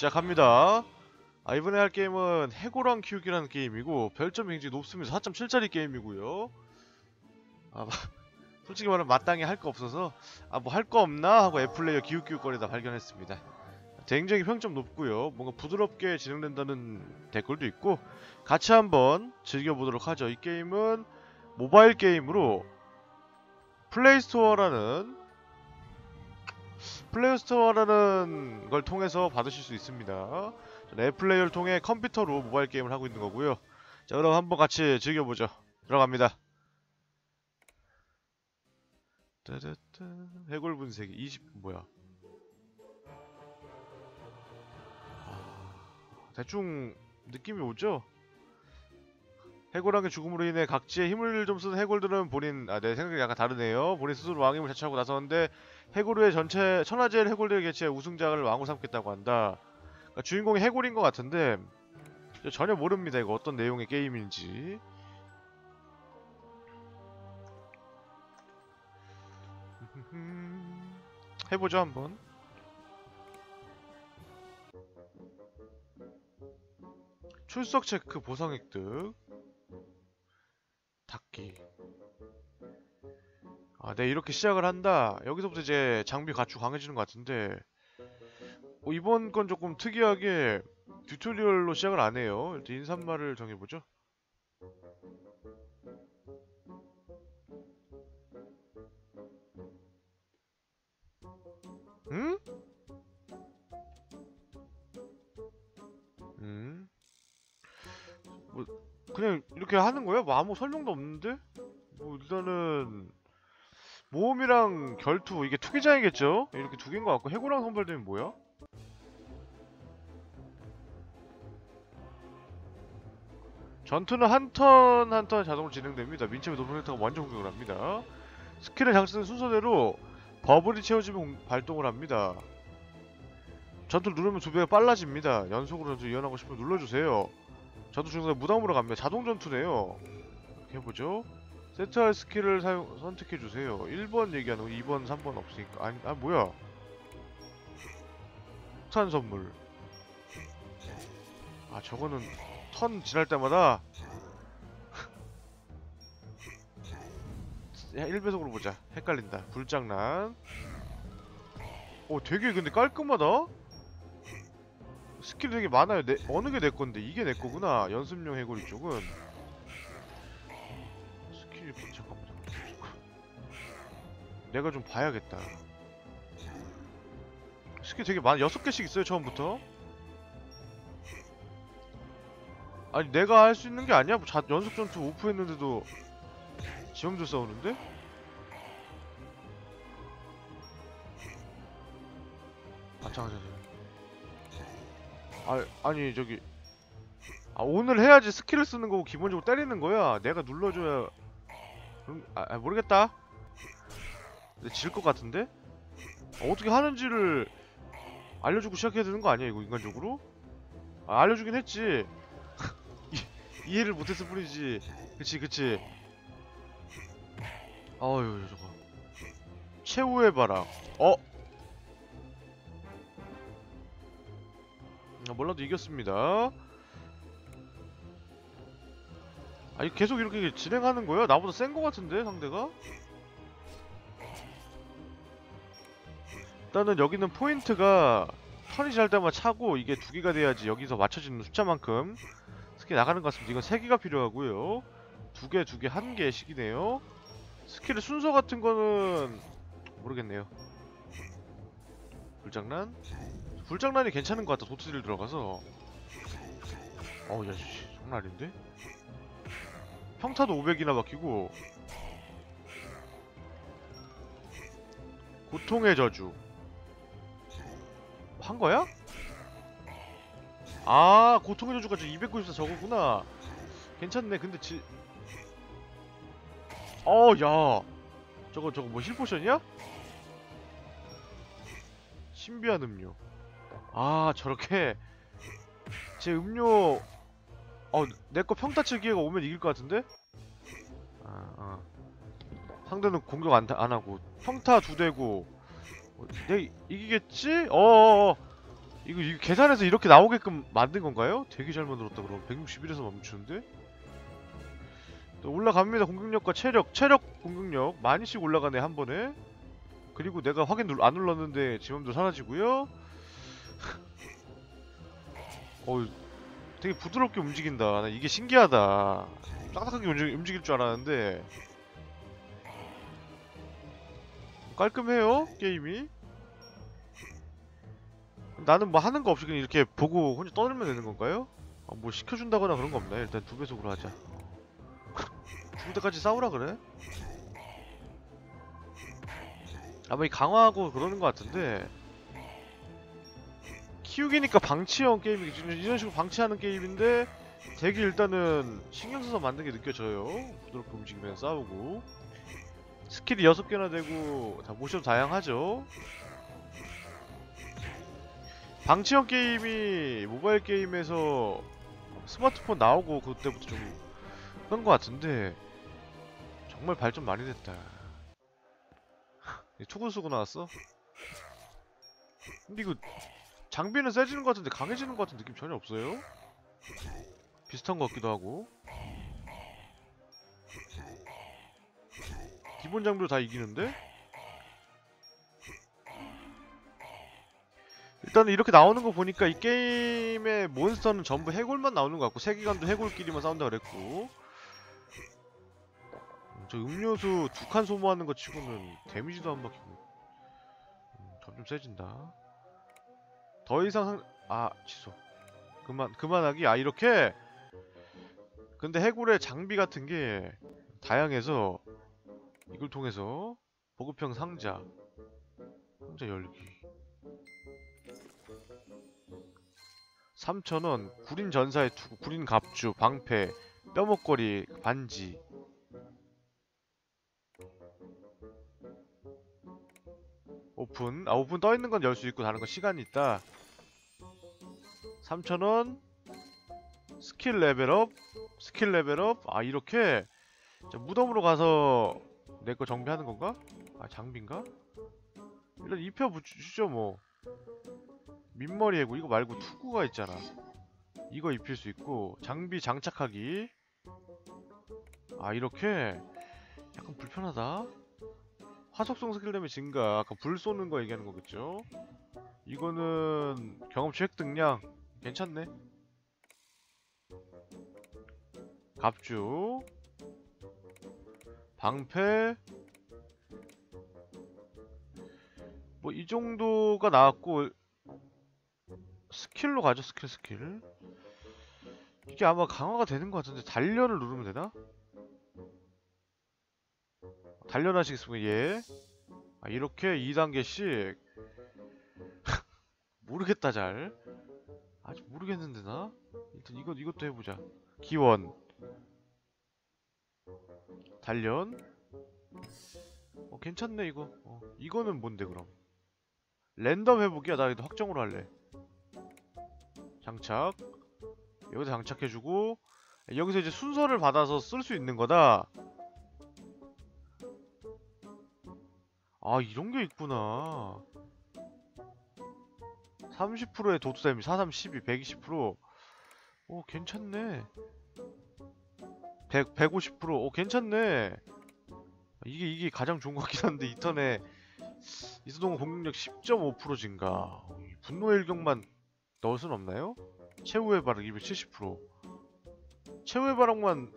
시작합니다. 아, 이번에 할 게임은 해고랑 키우기라는 게임이고 별점이 굉장히 높습니다. 4.7짜리 게임이고요. 아, 마- 솔직히 말하면 마땅히 할 거 없어서 아 뭐 할 거 없나 하고 애플레이어 기웃기웃거리다 발견했습니다. 굉장히 평점 높고요. 뭔가 부드럽게 진행된다는 댓글도 있고 같이 한번 즐겨보도록 하죠. 이 게임은 모바일 게임으로 플레이스토어라는 플레이스토어라는 걸 통해서 받으실 수 있습니다. 저는 app player를 통해 컴퓨터로 모바일 게임을 하고 있는 거고요. 자 그럼 한번 같이 즐겨보죠. 들어갑니다. 따다따 해골 분쇄기 20 뭐야? 아, 대충 느낌이 오죠? 해골왕의 죽음으로 인해 각지의 힘을 좀 쓰는 해골들은 본인 아 내 생각이 약간 다르네요. 본인 스스로 왕임을 자처하고 나섰는데 해골의 전체 천하제일 해골들 개최 우승작을 왕으로 삼겠다고 한다. 그러니까 주인공이 해골인 것 같은데 저 전혀 모릅니다. 이거 어떤 내용의 게임인지. 해보죠 한번. 출석 체크 보상 획득. 닫기. 아, 네, 이렇게 시작을 한다. 여기서부터 이제 장비 갖추고 강해지는 것 같은데, 어, 이번 건 조금 특이하게 튜토리얼로 시작을 안 해요. 일단 인사말을 정해보죠. 응? 음? 뭐, 그냥 이렇게 하는 거야? 뭐 아무 설명도 없는데? 뭐 일단은 모험이랑 결투 이게 투기장이겠죠? 이렇게 두 개인 것 같고 해고랑 선발되면 뭐야? 전투는 한 턴 한 턴 자동으로 진행됩니다. 민첩의 높은 획타가 완전 공격을 합니다. 스킬의 장쓰는 순서대로 버블이 채워지면 공- 발동을 합니다. 전투를 누르면 두 배가 빨라집니다. 연속으로 전투 이어나가고 싶으면 눌러주세요. 전투 중간에 무덤으로 갑니다. 자동 전투네요. 이렇게 해보죠. 세트할 skill을 사용 선택해주세요. 1번 얘기하는 거 2번, 3번 없으니까. 아니, 아 뭐야? 폭탄 선물. 아 저거는 턴 지날 때마다 야, 1배속으로 보자. 헷갈린다. 불장난. 오, 되게 근데 깔끔하다? skill이 되게 많아요. 내, 어느 게 내 건데? 이게 내 거구나. 연습용 해골이 쪽은. 내가 좀 봐야겠다. 스킬 되게 많아. 6개씩 있어요, 처음부터. 아니, 내가 할 수 있는 게 아니야? 뭐 자, 연속 전투 off 했는데도 지형들 싸우는데? 아 잠깐 잠깐 아 아니 저기 아 오늘 해야지 skill을 쓰는 거고 기본적으로 때리는 거야 내가 눌러줘야 아, 아, 모르겠다 근데 질 것 같은데? 아, 어떻게 하는지를 알려주고 시작해야 되는 거 아니야 이거 인간적으로? 아, 알려주긴 했지. 이, 이해를 못했을 뿐이지. 그치 그치. 어휴 저거. 최후의 바람. 어? 아, 몰라도 이겼습니다. 아니 계속 이렇게 진행하는 거야? 나보다 센 거 같은데 상대가? 일단은 여기는 포인트가 턴이 지날 때마다 차고 이게 두 개가 돼야지 여기서 맞춰지는 숫자만큼 스킬 나가는 것 같습니다 이건 세 개가 필요하고요 두 개, 두 개, 한 개씩이네요 스킬의 순서 같은 거는 모르겠네요. 불장난? 불장난이 괜찮은 것 같다. 도트딜 들어가서. 어우 야 씨, 장난 아닌데? 평타도 500이나 박히고 고통의 저주 한 거야? 아 고통의 저주가 저294 저거구나 괜찮네 근데 지... 어, 야. 저거 저거 뭐 힐포션이야? 신비한 음료. 아, 저렇게 제 음료 어, 내 거 평타 치기가 오면 이길 것 같은데? 아, 아. 상대는 공격 안, 안 하고 평타 두 대고 어, 내 이기겠지? 어어어. 이거, 이거 계산해서 이렇게 나오게끔 만든 건가요? 되게 잘 만들었다 그럼. 161에서 멈추는데? 또 올라갑니다. 공격력과 체력. 체력 공격력. 많이씩 올라가네 한 번에. 그리고 내가 확인 눌, 안 눌렀는데 지금도 사라지고요. 어 되게 부드럽게 움직인다. 나 이게 신기하다. 딱딱하게 움직, 움직일 줄 알았는데 깔끔해요 게임이 나는 뭐 하는 거 없이 그냥 이렇게 보고 혼자 떠들면 되는 건가요? 아, 뭐 시켜준다거나 그런 거 없나요? 일단 두 배속으로 하자 죽을 때까지 싸우라 그래? 아마 이 강화하고 그러는 것 같은데 키우기니까 방치형 게임이 이런 식으로 방치하는 게임인데 되게 일단은 신경 써서 만든 게 느껴져요 부드럽게 움직이면서 싸우고 skill이 6개나 되고 다 모션 다양하죠 방치형 게임이 모바일 게임에서 스마트폰 나오고 그때부터 좀 그런 것 같은데 정말 발전 많이 됐다 쓰고 나왔어? 근데 이거 장비는 세지는 것 같은데 강해지는 것 같은 느낌 전혀 없어요? 비슷한 것 같기도 하고 기본 장비로 다 이기는데? 일단은 이렇게 나오는 거 보니까 이 게임의 몬스터는 전부 해골만 나오는 것 같고 세계관도 해골끼리만 싸운다 그랬고. 음, 저 음료수 두 칸 소모하는 거 치고는 데미지도 안 박히고. 음, 점점 세진다. 더 이상 상... 아 취소. 그만 그만하기? 아 이렇게? 근데 해골의 장비 같은 게 다양해서 이걸 통해서 보급형 상자. 상자 열기 3,000원. 구린 전사의 투구 구린 갑주 방패 뼈목걸이 반지. 오픈. 아 오픈 떠있는 건 열 수 있고 다른 건 시간이 있다. 3,000원. 스킬 레벨업. 스킬 레벨업. 아 이렇게. 자, 무덤으로 가서 내 거 정비하는 건가? 아 장비인가? 일단 입혀 붙이죠 뭐. 민머리 해골 이거 말고 투구가 있잖아. 이거 입힐 수 있고 장비 장착하기. 아 이렇게? 약간 불편하다. 화속성 스킬 되면 증가. 아까 불 쏘는 거 얘기하는 거겠죠 이거는 경험치 획득량. 괜찮네. 갑주 방패 뭐 이 정도가 나왔고 스킬로 가죠 스킬 스킬 이게 아마 강화가 되는 것 같은데 단련을 누르면 되나? 단련하시겠습니까? 예. 아, 이렇게 2단계씩 모르겠다 잘 아직 모르겠는데 나? 일단 이것, 이것도 해보자 기원 단련? 어 괜찮네 이거. 어, 이거는 뭔데 그럼? 랜덤 회복이야. 나 이거 확정으로 할래. 장착. 여기서 장착해주고 여기서 이제 순서를 받아서 쓸 수 있는 거다? 아 이런 게 있구나. 30%의 도트 데미 43, 12, 120%오 괜찮네 100, 150%오 괜찮네. 이게 이게 가장 좋은 것 같긴 한데 이턴에 이수동 공격력 10.5% 증가. 분노의 일격만 넣을 순 없나요? 최후의 발악 270% 최후의 발악만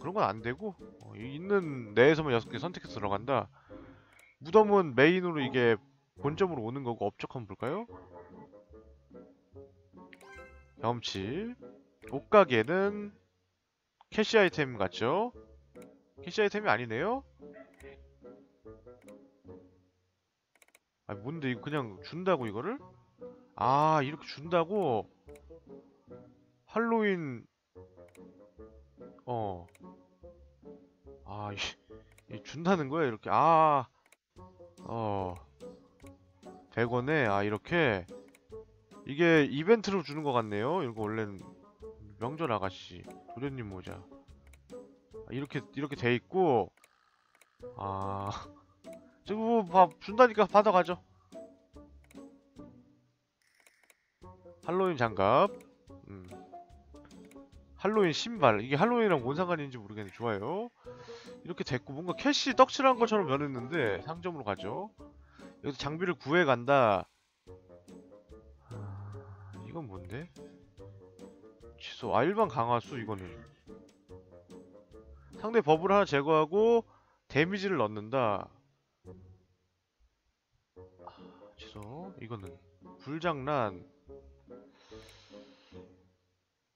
그런 건 안 되고 어, 있는 내에서만 6개 선택해서 들어간다. 무덤은 메인으로 이게 본점으로 오는 거고 업적 한번 볼까요? 경험치. 옷가게는 캐시 아이템 같죠? 캐시 아이템이 아니네요? 아 뭔데 이거 그냥 준다고 이거를? 아 이렇게 준다고? 할로윈 어. 아, 이, 이 준다는 거야, 이렇게. 아, 어. 100원에, 아, 이렇게. 이게 이벤트로 주는 것 같네요. 이거 원래는 명절 아가씨, 도련님 모자. 아, 이렇게, 이렇게 돼 있고. 아. 저거 뭐, 봐, 준다니까 받아가죠. 할로윈 장갑 음. 할로윈 신발 이게 할로윈이랑 뭔 상관인지 모르겠는데 좋아요 이렇게 됐고 뭔가 캐시 떡칠한 것처럼 변했는데 상점으로 가죠 여기서 장비를 구해 간다 아, 이건 뭔데? 취소 아 일반 강화수 이거는. 상대 버블 하나 제거하고 데미지를 넣는다. 아, 취소 이거는 불장난.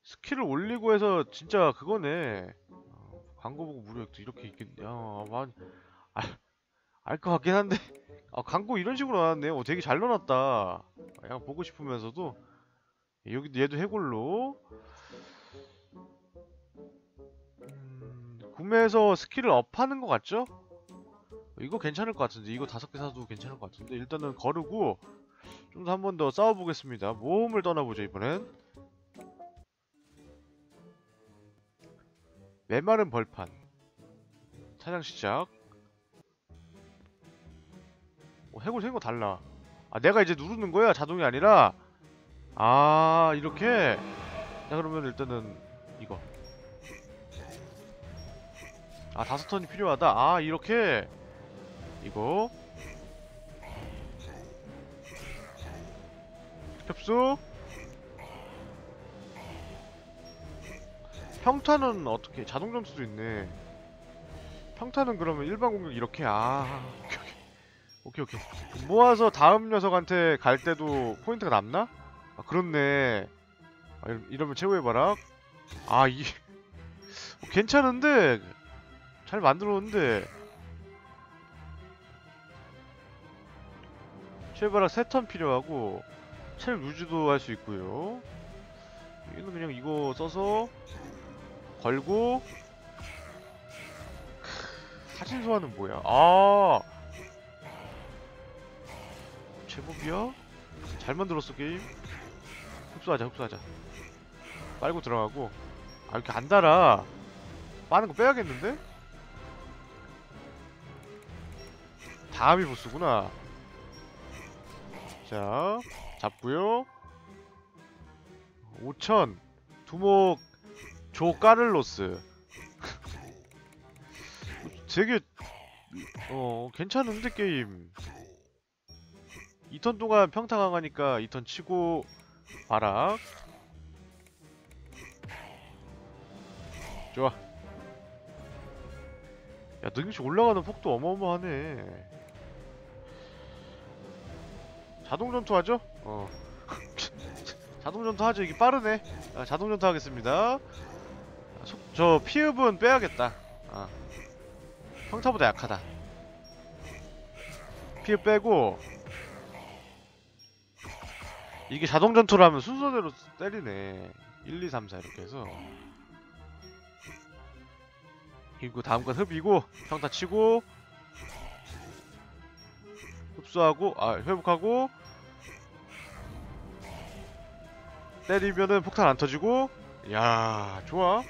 스킬을 올리고 해서 진짜 그거네. 어, 광고 보고 무료 획득 이렇게 있겠냐 아, 만... 아, 알것 같긴 한데. 아, 광고 이런 식으로 나왔네. 어, 되게 잘 넣어놨다. 아, 약간 보고 싶으면서도. 여기 얘도 해골로 구매해서 스킬을 업하는 것 같죠? 이거 괜찮을 것 같은데. 이거 다섯 개 사도 괜찮을 것 같은데. 일단은 거르고 좀 더 한 번 더 싸워보겠습니다. 모험을 떠나보죠 이번엔. 메마른 벌판. 사냥 시작. 어, 해골 생거 달라. 아 내가 이제 누르는 거야? 자동이 아니라? 아 이렇게? 자 그러면 일단은 이거 아 다섯 턴이 필요하다. 아 이렇게. 이거. 흡수. 평타는 어떻게 자동 점수도 있네. 평타는 그러면 일반 공격 이렇게. 아 오케이 오케이. 오케이 모아서 다음 녀석한테 갈 때도 포인트가 남나? 아 그렇네. 아, 이러- 이러면 최후의 바락 아 이게 어, 괜찮은데 잘 만들었는데. 바락 3턴 필요하고 체력 유지도 할 수 있고요. 이거는 그냥 이거 써서 걸고. 크, 사진 소환은 뭐야? 아! 제법이야? 잘 만들었어 게임. 흡수하자 흡수하자. 빨고 들어가고. 아 이렇게 안 달아. 빠는 거 빼야겠는데? 다음이 보스구나. 자 잡고요. 5천 두목 조 까를로스. 되게 어 괜찮은데 게임. 2턴 동안 평타 강하니까 2턴 치고 바락 좋아. 야 능력치 올라가는 폭도 어마어마하네 자동 전투 하죠? 어. 자동 전투 하죠. 이게 빠르네. 아, 자동 전투 하겠습니다. 아, 속- 저 피읍은 빼야겠다. 아. 평타보다 약하다. 피읍 빼고 이게 자동 전투라면 순서대로 때리네. 1, 2, 3, 4 이렇게 해서. 그리고 다음 건 흡이고 평타 치고 흡수하고 아 회복하고 때리면은 폭탄 안 터지고 야 좋아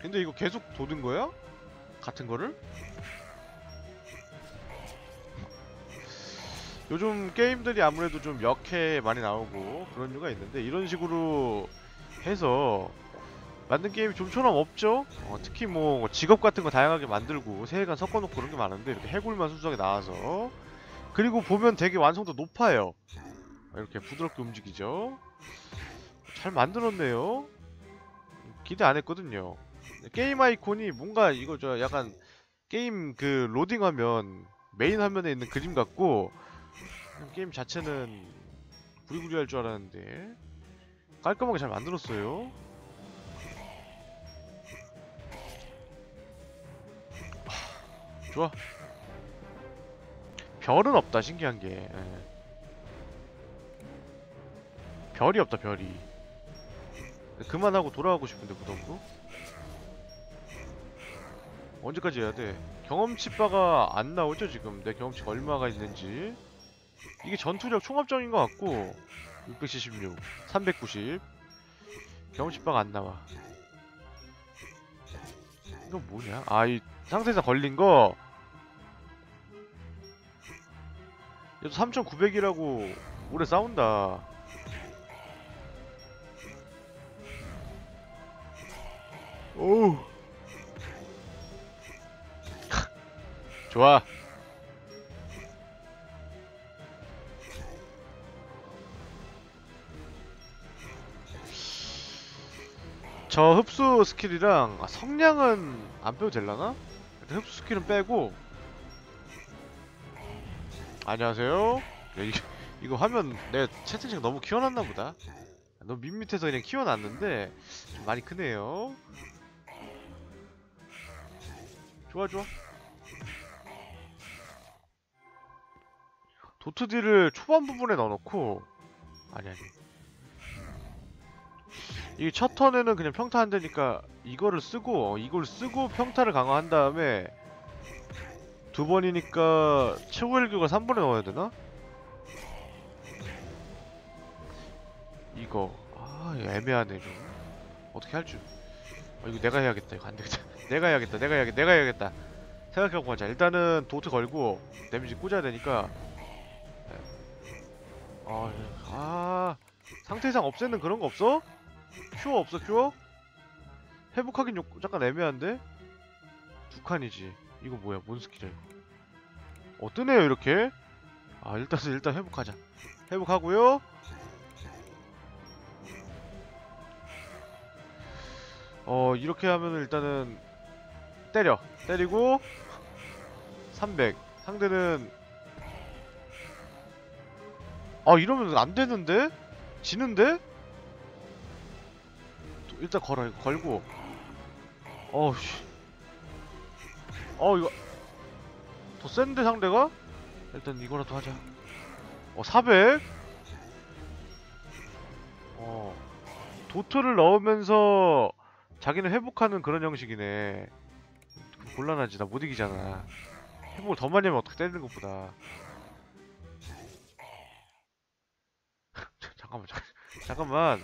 근데 이거 계속 도는 거야? 같은 거를? 요즘 게임들이 아무래도 좀 역해 많이 나오고 그런 이유가 있는데 이런 식으로 해서 만든 게임이 좀처럼 없죠? 어, 특히 뭐 직업 같은 거 다양하게 만들고 세계관 섞어놓고 그런 게 많은데 이렇게 해골만 순수하게 나와서 그리고 보면 되게 완성도 높아요. 이렇게 부드럽게 움직이죠. 잘 만들었네요. 기대 안 했거든요. 게임 아이콘이 뭔가 이거 저 약간 게임 그 로딩 화면 메인 화면에 있는 그림 같고 게임 자체는 구리구리할 줄 알았는데 깔끔하게 잘 만들었어요. 하, 좋아 별은 없다 신기한 게. 예. 별이 없다 별이. 그만하고 돌아가고 싶은데 무덤으로? 언제까지 해야 돼? 경험치바가 안 나오죠 지금? 내 경험치가 얼마가 있는지? 이게 전투력 총합적인 것 같고. 676 390 경험치바가 안 나와. 이건 뭐냐? 아 이 상태에서 걸린 거 얘도 3900이라고 오래 싸운다. 오우. 좋아. 저 흡수 스킬이랑 아, 성량은 안 빼도 될라나? 일단 흡수 스킬은 빼고 안녕하세요. 야, 이거, 이거 화면 내 채팅창 너무 키워놨나 보다. 너무 밋밋해서 그냥 키워놨는데 좀 많이 크네요. 좋아 좋아. 도트딜을 초반 부분에 넣어놓고 아니 아니. 이 첫 턴에는 그냥 평타 안 되니까 이거를 쓰고 어, 이걸 쓰고 평타를 강화한 다음에 두 번이니까 최고 헬기가 3번에 넣어야 되나? 이거 아 애매하네 좀 어떻게 할 줄. 어, 이거 내가 해야겠다 이거 안 되겠다. 내가 해야겠다. 내가 해야겠다. 내가 해야겠다. 생각해보고 하자. 일단은 도트 걸고 데미지 꽂아야 되니까. 네. 아, 예. 아 상태 이상 없애는 그런 거 없어? 큐어 없어 큐어? 회복하긴 요, 잠깐 애매한데? 두 칸이지. 이거 뭐야? 뭔 스킬이야 이거? 어 뜨네요 이렇게. 아 일단 일단 회복하자. 회복하고요. 어 이렇게 하면 일단은 때려 때리고 300 상대는 아 이러면 안 되는데 지는데 또 일단 걸어 걸고 어우씨 어 이거 더 센데 상대가 일단 이거라도 하자 어 400? 어 도트를 넣으면서 자기는 회복하는 그런 형식이네. 곤란하지. 나 못 이기잖아. 회복을 더 많이 하면 어떻게 때리는 것보다. 잠깐만, 잠, 잠깐만.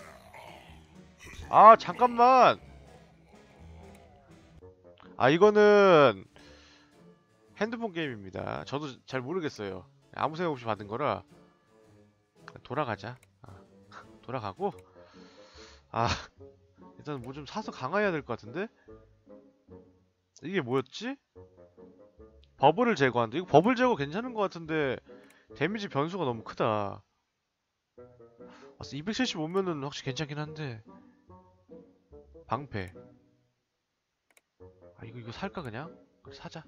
아, 잠깐만. 아, 이거는 핸드폰 게임입니다. 저도 잘 모르겠어요. 아무 생각 없이 받은 거라. 돌아가자. 아, 돌아가고. 아, 일단 뭐 좀 사서 강화해야 될 것 같은데? 이게 뭐였지? 버블을 제거한다. 이거 버블 제거 괜찮은 것 같은데 데미지 변수가 너무 크다. 275면은 확실히 괜찮긴 한데 방패. 아 이거 이거 살까 그냥? 그래, 사자.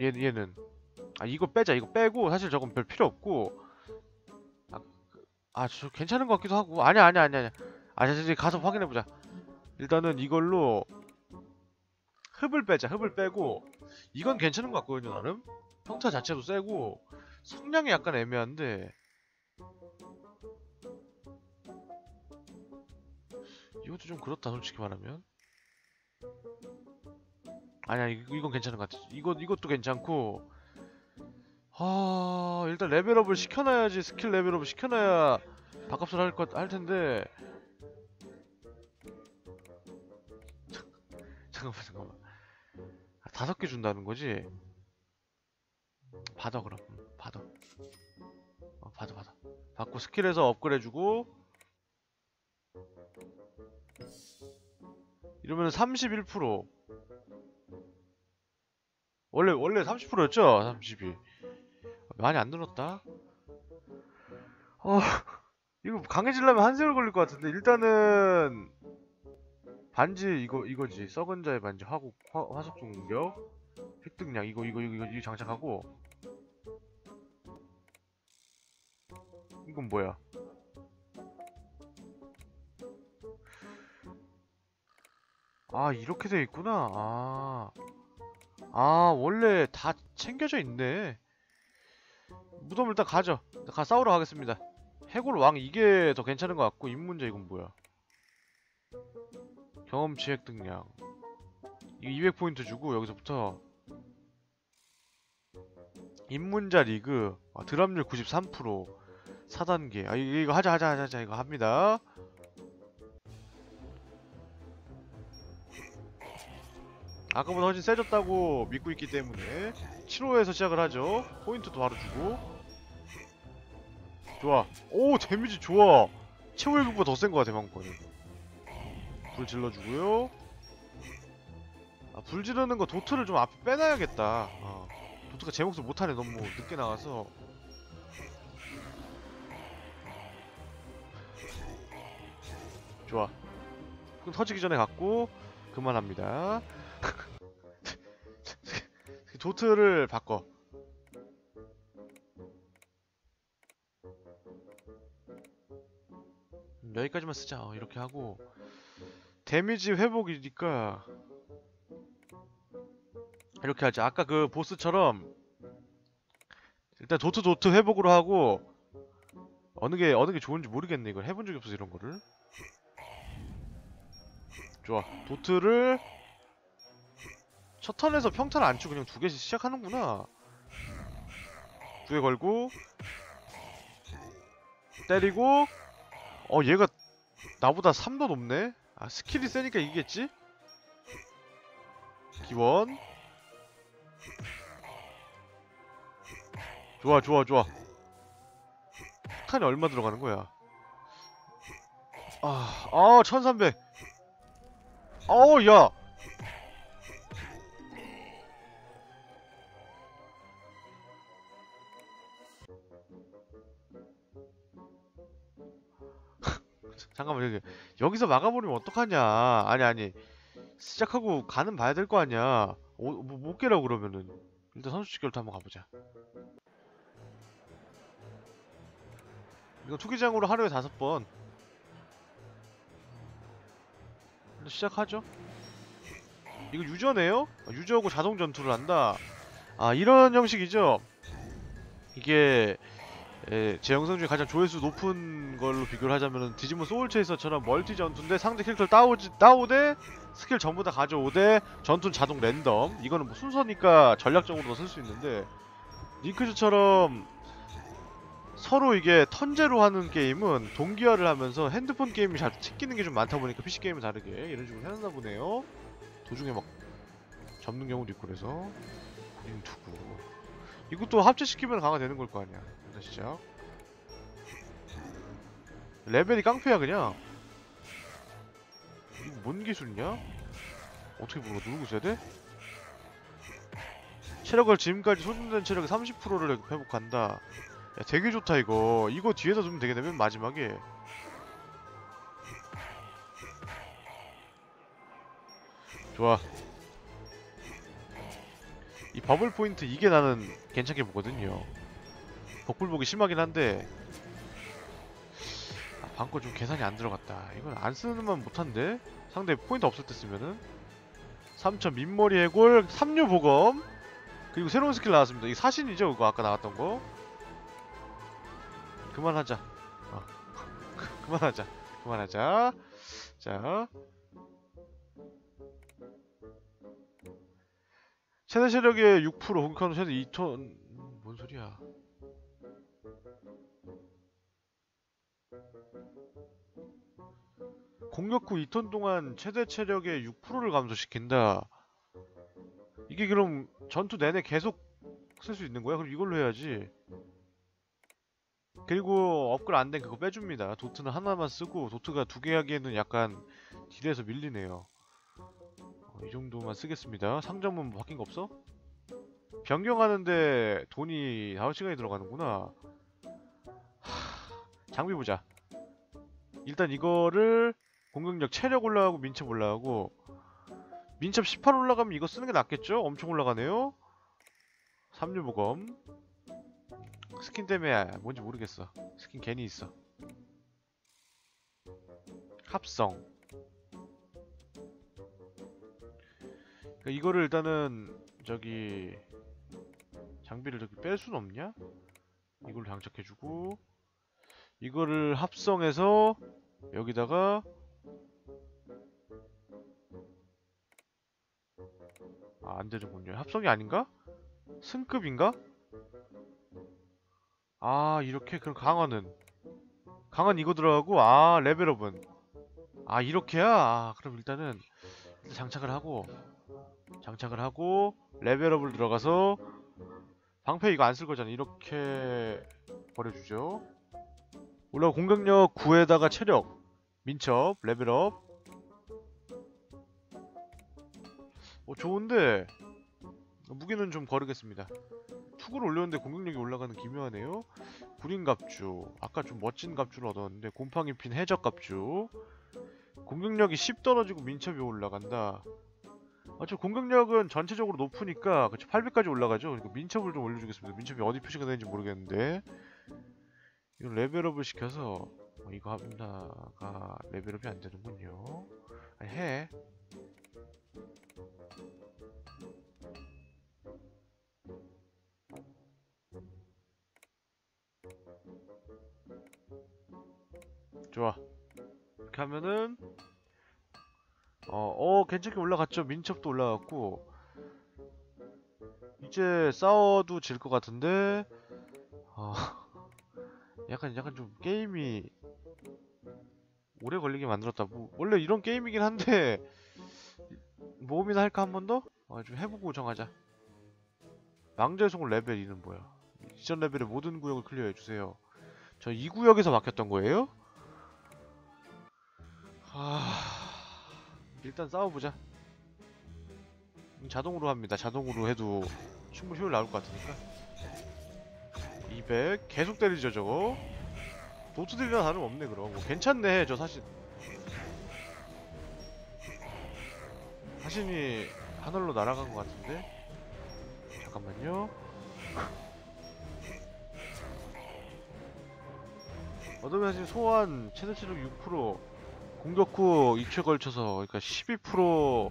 얘 얘는 아 이거 빼자. 이거 빼고 사실 저건 별 필요 없고 아, 저 괜찮은 것 같기도 하고. 아니야, 아니야, 아니야. 아니야. 아, 자, 이제 가서 확인해보자. 일단은 이걸로 흡을 빼자. 흡을 빼고 이건 괜찮은 것 같거든요, 나름. 평타 자체도 세고 성량이 약간 애매한데 이것도 좀 그렇다, 솔직히 말하면. 아니야, 이- 이건 괜찮은 것 같아. 이거, 이것도 괜찮고. 아 일단 레벨업을 시켜놔야지 스킬 레벨업을 시켜놔야 밥값을 할 것 할 텐데. 잠깐만 잠깐만. 아, 다섯 개 준다는 거지? 받아 그럼. 음, 받아. 어, 받아 받아. 받고 스킬에서 업그레이드주고. 이러면 31% 원래 원래 30%였죠 32 많이 안 늘었다. 어, 이거 강해지려면 한 세월 걸릴 것 같은데 일단은 반지 이거 이거지 썩은 자의 반지 화국 화, 화석 공격 획득량 이거 이거 이거 이거 장착하고 이건 뭐야? 아 이렇게 돼 있구나. 아, 아 원래 다 챙겨져 있네. 무덤 일단 가죠. 일단 가 싸우러 가겠습니다. 해골 왕 이게 더 괜찮은 것 같고 입문자 이건 뭐야? 경험치 획득량 이거 200포인트 주고 여기서부터 입문자 리그 아, 드랍률 93% 4단계 아 이거, 하자 하자 하자 이거 합니다 아까보다 훨씬 세졌다고 믿고 있기 때문에 7호에서 시작을 하죠. 포인트도 바로 주고. 좋아. 오 데미지 좋아. 최후 일격보다 더센거 같아 방금 거는 불 질러주고요. 아, 불 지르는 거 도트를 좀 앞에 빼놔야겠다. 어. 도트가 제 몫을 못하네 너무 늦게 나가서. 좋아. 그럼 터지기 전에 갖고 그만합니다 도트를 바꿔. 음, 여기까지만 쓰자. 어, 이렇게 하고. 데미지 회복이니까 이렇게 하자. 아까 그 보스처럼 일단 도트 도트 회복으로 하고 어느 게 어느 게 좋은지 모르겠네. 이걸 해본 적이 없어서 이런 거를. 좋아. 도트를 첫 턴에서 평타를 안 치고 그냥 두 개씩 시작하는구나. 두 개 걸고 때리고 어 얘가 나보다 3도 높네? 아 스킬이 세니까 이기겠지? 기원. 좋아 좋아 좋아. 폭탄이 얼마 들어가는 거야? 아, 아 1300 어우 야 잠깐만 여기 여기서 막아버리면 어떡하냐? 아니 아니. 시작하고 가는 봐야 될 거 아니야. 오, 뭐, 못 깨라고 그러면은. 일단 선수 직결부터 한번 가보자. 이거 투기장으로 하루에 다섯 번. 시작하죠? 이거 유저네요? 아, 유저하고 자동 전투를 한다. 아 이런 형식이죠? 이게 예, 제 영상 중에 가장 조회수 높은 걸로 비교를 하자면은 디지몬 소울체이서처럼 멀티 전투인데 상대 캐릭터를 따오지, 따오되 스킬 전부 다 가져오되 전투는 자동 랜덤. 이거는 뭐 순서니까 전략적으로 쓸수 있는데 링크즈처럼 서로 이게 턴제로 하는 게임은 동기화를 하면서 핸드폰 게임이 잘 챙기는 게 좀 많다 보니까 PC 게임은 다르게 이런 식으로 해놨나 보네요. 도중에 막 접는 경우도 있고 그래서 링 두고 이것도 합체시키면 강화되는 걸 거 아니야 일단 시작 레벨이 깡패야 그냥. 이거 뭔 기술이냐? 어떻게 뭐가 누르고 있어야 돼? 체력을 지금까지 소진된 체력의 30%를 회복한다. 야 되게 좋다 이거. 이거 뒤에다 두면 되겠네 맨 마지막에. 좋아. 이 버블 포인트 이게 나는 괜찮게 보거든요 복불복이 심하긴 한데 아, 방거 좀 계산이 안 들어갔다. 이건 안 쓰는 만 못한데? 상대 포인트 없을 때 쓰면은? 3천 민머리 해골 3류 보검. 그리고 새로운 스킬 나왔습니다. 이 사신이죠? 그거 아까 나왔던 거? 그만하자. 어. 그만하자. 그만하자. 자. 최대 체력의 6% 공격하는 최대 2톤 뭔 소리야 공격 후 2턴 동안 최대 체력의 6%를 감소시킨다. 이게 그럼 전투 내내 계속 쓸 수 있는 거야? 그럼 이걸로 해야지. 그리고 업글 안 된 그거 빼줍니다. 도트는 하나만 쓰고 도트가 두 개 하기에는 약간 딜에서 밀리네요. 어, 이 정도만 쓰겠습니다. 상점은 뭐 바뀐 거 없어? 변경하는데 돈이 5시간이 들어가는구나. 하... 장비 보자. 일단 이거를 공격력 체력 올라가고 민첩 올라가고 민첩 18 올라가면 이거 쓰는 게 낫겠죠? 엄청 올라가네요. 3류보검 스킨 때문에 뭔지 모르겠어. 스킨 괜히 있어. 합성 그러니까 이거를 일단은 저기 장비를 저기 뺄순 없냐? 이걸로 장착해주고 이거를 합성해서 여기다가 아, 안 되는군요. 합성이 아닌가? 승급인가? 아, 이렇게? 그럼 강화는? 강화는 이거 들어가고, 아, 레벨업은? 아, 이렇게야? 아, 그럼 일단은 일단 장착을 하고 장착을 하고 레벨업을 들어가서 방패 이거 안 쓸 거잖아 이렇게 버려주죠 올라가 공격력 9에다가 체력 민첩 레벨업 어 좋은데. 무기는 좀 거르겠습니다. 투구를 올렸는데 공격력이 올라가는 기묘하네요. 구린 갑주. 아까 좀 멋진 갑주를 얻었는데 곰팡이 핀 해적 갑주. 공격력이 10 떨어지고 민첩이 올라간다. 아, 저 공격력은 전체적으로 높으니까 그쵸 800까지 올라가죠. 그러니까 민첩을 좀 올려주겠습니다. 민첩이 어디 표시가 되는지 모르겠는데. 이거 레벨업을 시켜서 어, 이거 합니다가 레벨업이 안 되는군요. 아니, 해 좋아. 이렇게 하면은 어, 어 괜찮게 올라갔죠. 민첩도 올라갔고. 이제 싸워도 질 것 같은데 어, 약간 약간 좀 게임이 오래 걸리게 만들었다. 뭐, 원래 이런 게임이긴 한데 모험이나 할까 한 번 더? 어, 좀 해보고 정하자. 망자의 송을 레벨 2는 뭐야? 이전 레벨의 모든 구역을 클리어해주세요. 저 이 구역에서 막혔던 거예요? 아... 일단 싸워보자. 음, 자동으로 합니다. 자동으로 해도 충분히 효율 나올 것 같으니까. 200 계속 때리죠 저거. 도트들이랑 다름없네 그럼. 뭐 괜찮네 저 사실. 사신이 하늘로 날아간 것 같은데? 잠깐만요. 어둠의 사신 소환 최대 체력 6% 공격 후 2초에 걸쳐서 그러니까 12%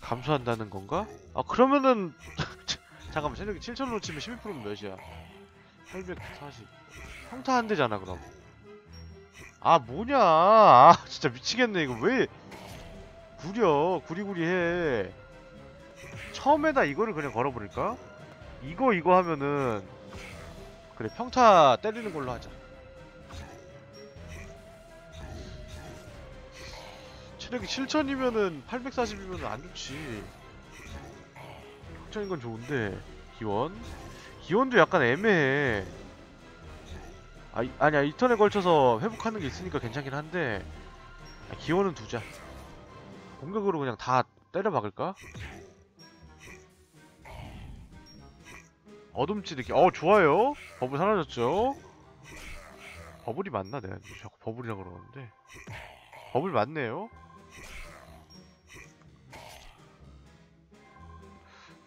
감소한다는 건가? 아 그러면은 잠깐만 체력이 7천으로 치면 12%면 몇이야? 840 평타 한 대잖아 그럼. 아 뭐냐? 아 진짜 미치겠네 이거. 왜 구려? 구리구리해. 처음에다 이거를 그냥 걸어버릴까? 이거 이거 하면은 그래 평타 때리는 걸로 하자 체력이 7000이면은 840이면은 안 좋지. 확정인 건 좋은데 기원 기원도 약간 애매해. 아 이- 아니야 이 턴에 걸쳐서 회복하는 게 있으니까 괜찮긴 한데 아, 기원은 두자. 공격으로 그냥 다 때려 박을까? 어둠 찌르기. 어 좋아요. 버블 사라졌죠. 버블이 맞나 내가 자꾸 버블이라 그러는데 버블 맞네요.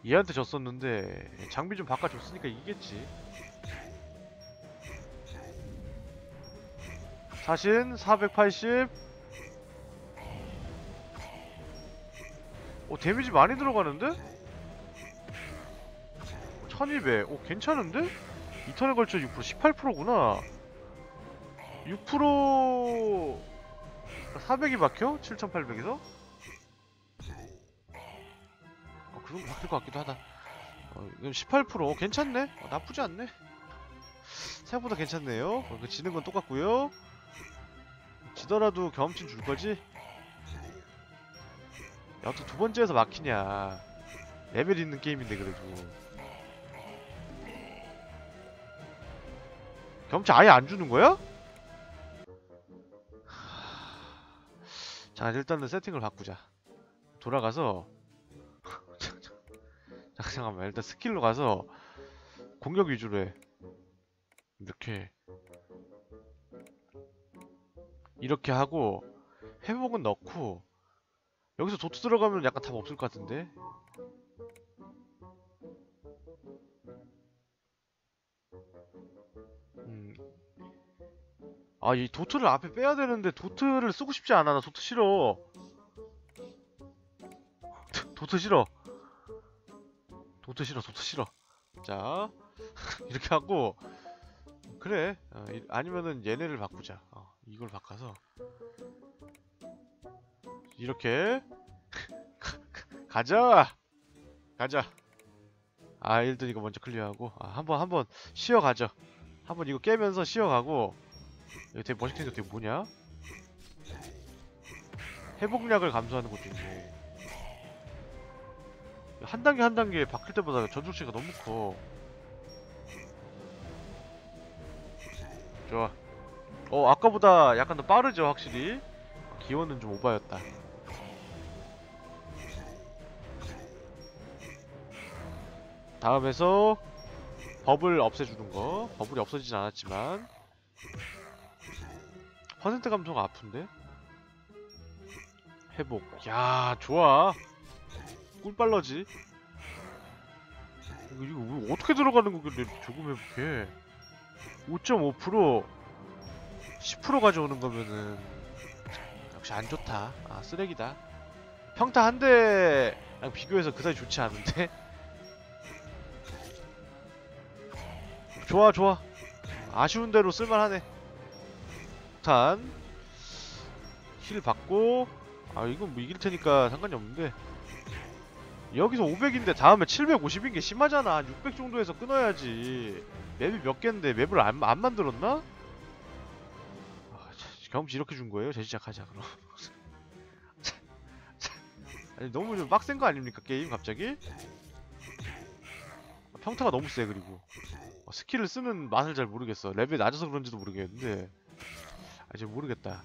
얘한테 졌었는데 장비 좀 바꿔줬으니까 이기겠지 사신 480 오 데미지 많이 들어가는데? 1200 오 괜찮은데? 2턴에 걸쳐 6% 18%구나 6% 400이 박혀? 7800에서? 그건 바뀔 것 같기도 하다. 어, 이건 18% 괜찮네? 어, 나쁘지 않네. 생각보다 괜찮네요. 어, 그 지는 건 똑같고요. 지더라도 경험치 줄 거지? 야, 어떻게 두 번째에서 막히냐. 레벨 있는 게임인데 그래도. 경험치 아예 안 주는 거야? 자, 일단은 세팅을 바꾸자. 돌아가서 자, 잠깐만 일단 스킬로 가서 공격 위주로 해 이렇게 이렇게 하고 회복은 넣고 여기서 도트 들어가면 약간 답 없을 것 같은데 음. 아, 이 도트를 앞에 빼야 되는데 도트를 쓰고 싶지 않아. 나 도트 싫어. 도트 싫어. 도트 싫어, 도트 싫어. 자, 이렇게 하고 그래. 어, 이- 아니면은 얘네를 바꾸자. 어, 이걸 바꿔서 이렇게 가자. 가자. 아, 일단 이거 먼저 클리어하고 아, 한번 한번 쉬어가죠. 한번 이거 깨면서 쉬어가고 이거 되게 멋있게 생겼 되게 뭐냐? 회복약을 감소하는 것도 있네. 한 단계 한 단계 바뀔 때보다 전속치가 너무 커. 좋아. 어, 아까보다 약간 더 빠르죠, 확실히. 기온은 좀 오바였다. 다음에서 버블 없애주는 거. 버블이 없어지진 않았지만 퍼센트 감소가 아픈데? 회복. 야, 좋아. 꿀빨러지. 이거, 왜 어떻게 들어가는 거길래 조금 회복해? 5.5% 10% 가져오는 거면은 역시 안 좋다. 아 쓰레기다. 평타 한 대랑 비교해서 그다지 좋지 않은데? 좋아 좋아. 아쉬운 대로 쓸만하네. 탄. 힐 받고 아 이건 뭐 이길 테니까 상관이 없는데 여기서 500인데 다음에 750인 게 심하잖아. 한600 정도에서 끊어야지. 맵이 몇 개인데 맵을 안, 안 만들었나? 아, 참, 경험치 이렇게 준 거예요? 재시작하자 그럼. 아니 너무 좀 빡센 거 아닙니까 게임 갑자기? 아, 평타가 너무 세 그리고. 어, 스킬을 쓰는 맛을 잘 모르겠어. 레벨이 낮아서 그런지도 모르겠는데. 아 이제 모르겠다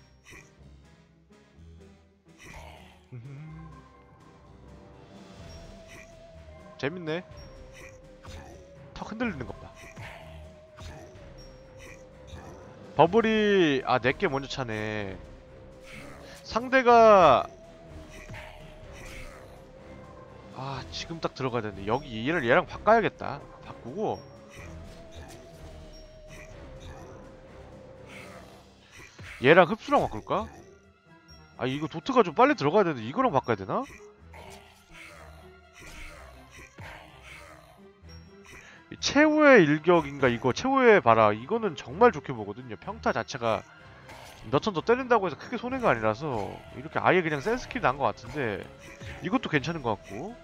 재밌네. 턱 흔들리는 것봐. 버블이 아 내게 먼저 차네. 상대가 아 지금 딱 들어가야 되는데 여기 얘를 얘랑 바꿔야겠다. 바꾸고. 얘랑 흡수랑 바꿀까? 아 이거 도트가 좀 빨리 들어가야 되는데 이거랑 바꿔야 되나? 최후의 일격인가 이거 최후의 봐라 이거는 정말 좋게 보거든요. 평타 자체가 몇천더 때린다고 해서 크게 손해가 아니라서 이렇게 아예 그냥 센 스킬 난 것 같은데 이것도 괜찮은 것 같고.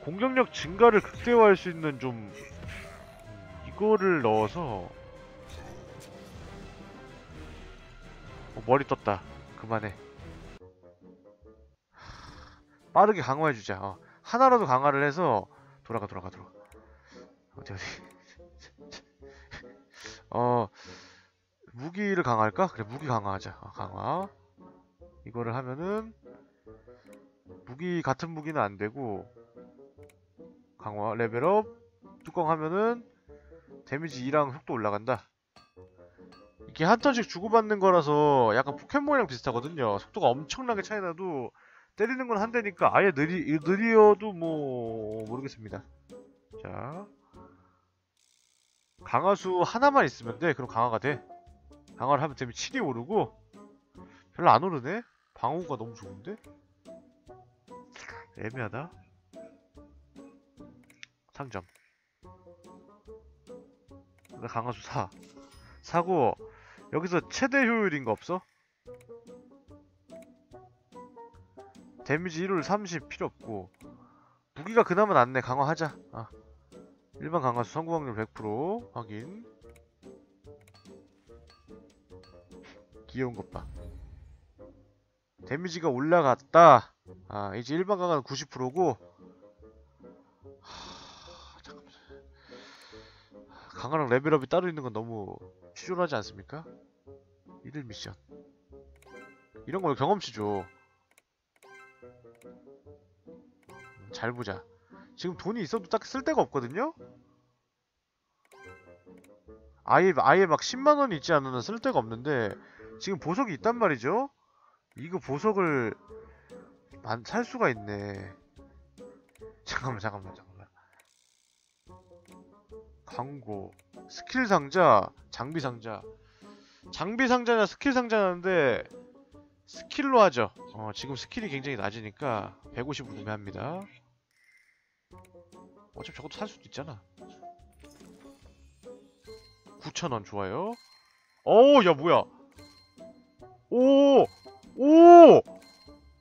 공격력 증가를 극대화할 수 있는 좀 음, 이거를 넣어서 어, 머리 떴다. 그만해. 빠르게 강화해주자. 어. 하나라도 강화를 해서 돌아가 돌아가 돌아가. 어디 어디 어 무기를 강화할까? 그래 무기 강화하자. 어, 강화. 이거를 하면은 무기 같은 무기는 안되고 강화 레벨업 뚜껑 하면은 데미지 2랑 속도 올라간다. 이게 한 턴씩 주고받는 거라서 약간 포켓몬이랑 비슷하거든요. 속도가 엄청나게 차이나도 때리는 건 한 대니까 아예 느리, 느리어도 뭐 모르겠습니다. 자. 강화수 하나만 있으면 돼. 그럼 강화가 돼. 강화를 하면 데미지 7이 오르고 별로 안 오르네? 방어가 너무 좋은데? 애매하다. 상점. 나 강화수 사. 사고 여기서 최대 효율인 거 없어? 데미지 1월 30 필요 없고. 무기가 그나마 낫네. 강화하자. 아. 일반 강화수 성공 확률 100% 확인. 귀여운 것봐. 데미지가 올라갔다. 아 이제 일반 강화는 90%고. 하... 잠깐만. 강화랑 레벨업이 따로 있는 건 너무 치졸하지 않습니까? 이들 미션. 이런 걸 경험치 줘 잘 보자. 지금 돈이 있어도 딱 쓸 데가 없거든요? 아예, 아예 막 10만원이 있지 않으면 쓸 데가 없는데, 지금 보석이 있단 말이죠? 이거 보석을, 만, 살 수가 있네. 잠깐만, 잠깐만, 잠깐만. 광고, 스킬 상자, 장비 상자. 장비 상자냐 스킬 상자냐인데, 스킬로 하죠. 어, 지금 스킬이 굉장히 낮으니까 150으로 구매합니다. 어차피 저것도 살 수도 있잖아 9,000원 좋아요 오, 야 뭐야 오! 오!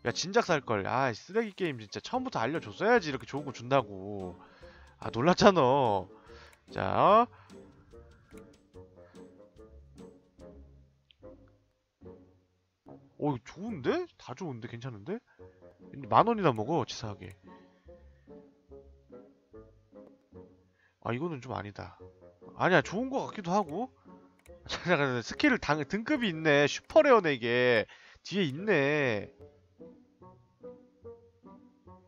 야 진작 살걸 아 쓰레기 게임 진짜 처음부터 알려줬어야지 이렇게 좋은 거 준다고 아 놀랐잖아 자 어 이거 좋은데? 다 좋은데 괜찮은데? 만 원이나 먹어 치사하게 아 이거는 좀 아니다. 아니야 좋은 거 같기도 하고. 잠깐 스킬 당, 등급이 있네. super rare네 이게 뒤에 있네.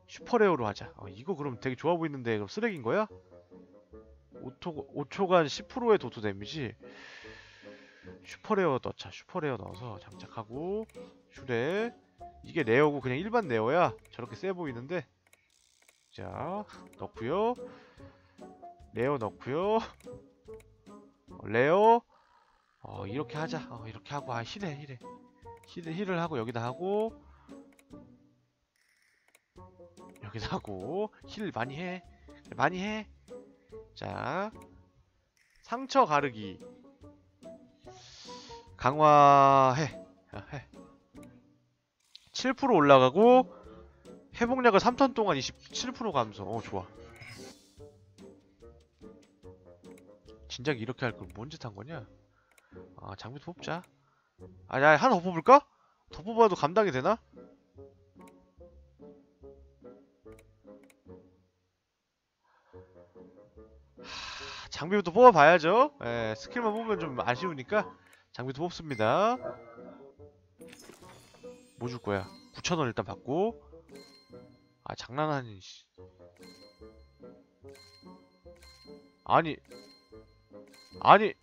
super rare로 하자. 어, 이거 그럼 되게 좋아 보이는데 그럼 쓰레기인 거야? 5초, 5초간 10%의 도트 데미지. super rare 넣자. super rare 넣어서 장착하고. 슈레. 이게 rare고 그냥 일반 rare야. 저렇게 세 보이는데. 자 넣고요 rare 넣고요. 어, rare 어 이렇게 하자. 어 이렇게 하고 아 heal해 heal해. heal, heal을 하고 여기다 하고. 여기다 하고. heal 많이 해. 많이 해자 상처 가르기. 강화해. 아, 해. 7% 올라가고 회복약을 3턴 동안 27% 감소. 어 좋아 진작 이렇게 할 걸 뭔 짓 한 거냐 아 장비도 뽑자 아니 아니 하나 더 뽑을까? 더 뽑아도 감당이 되나? 하, 장비부터 뽑아봐야죠 예, 스킬만 뽑으면 좀 아쉬우니까 장비도 뽑습니다 뭐 줄 거야 9,000원 일단 받고 아 장난하니 씨. 아니 아니.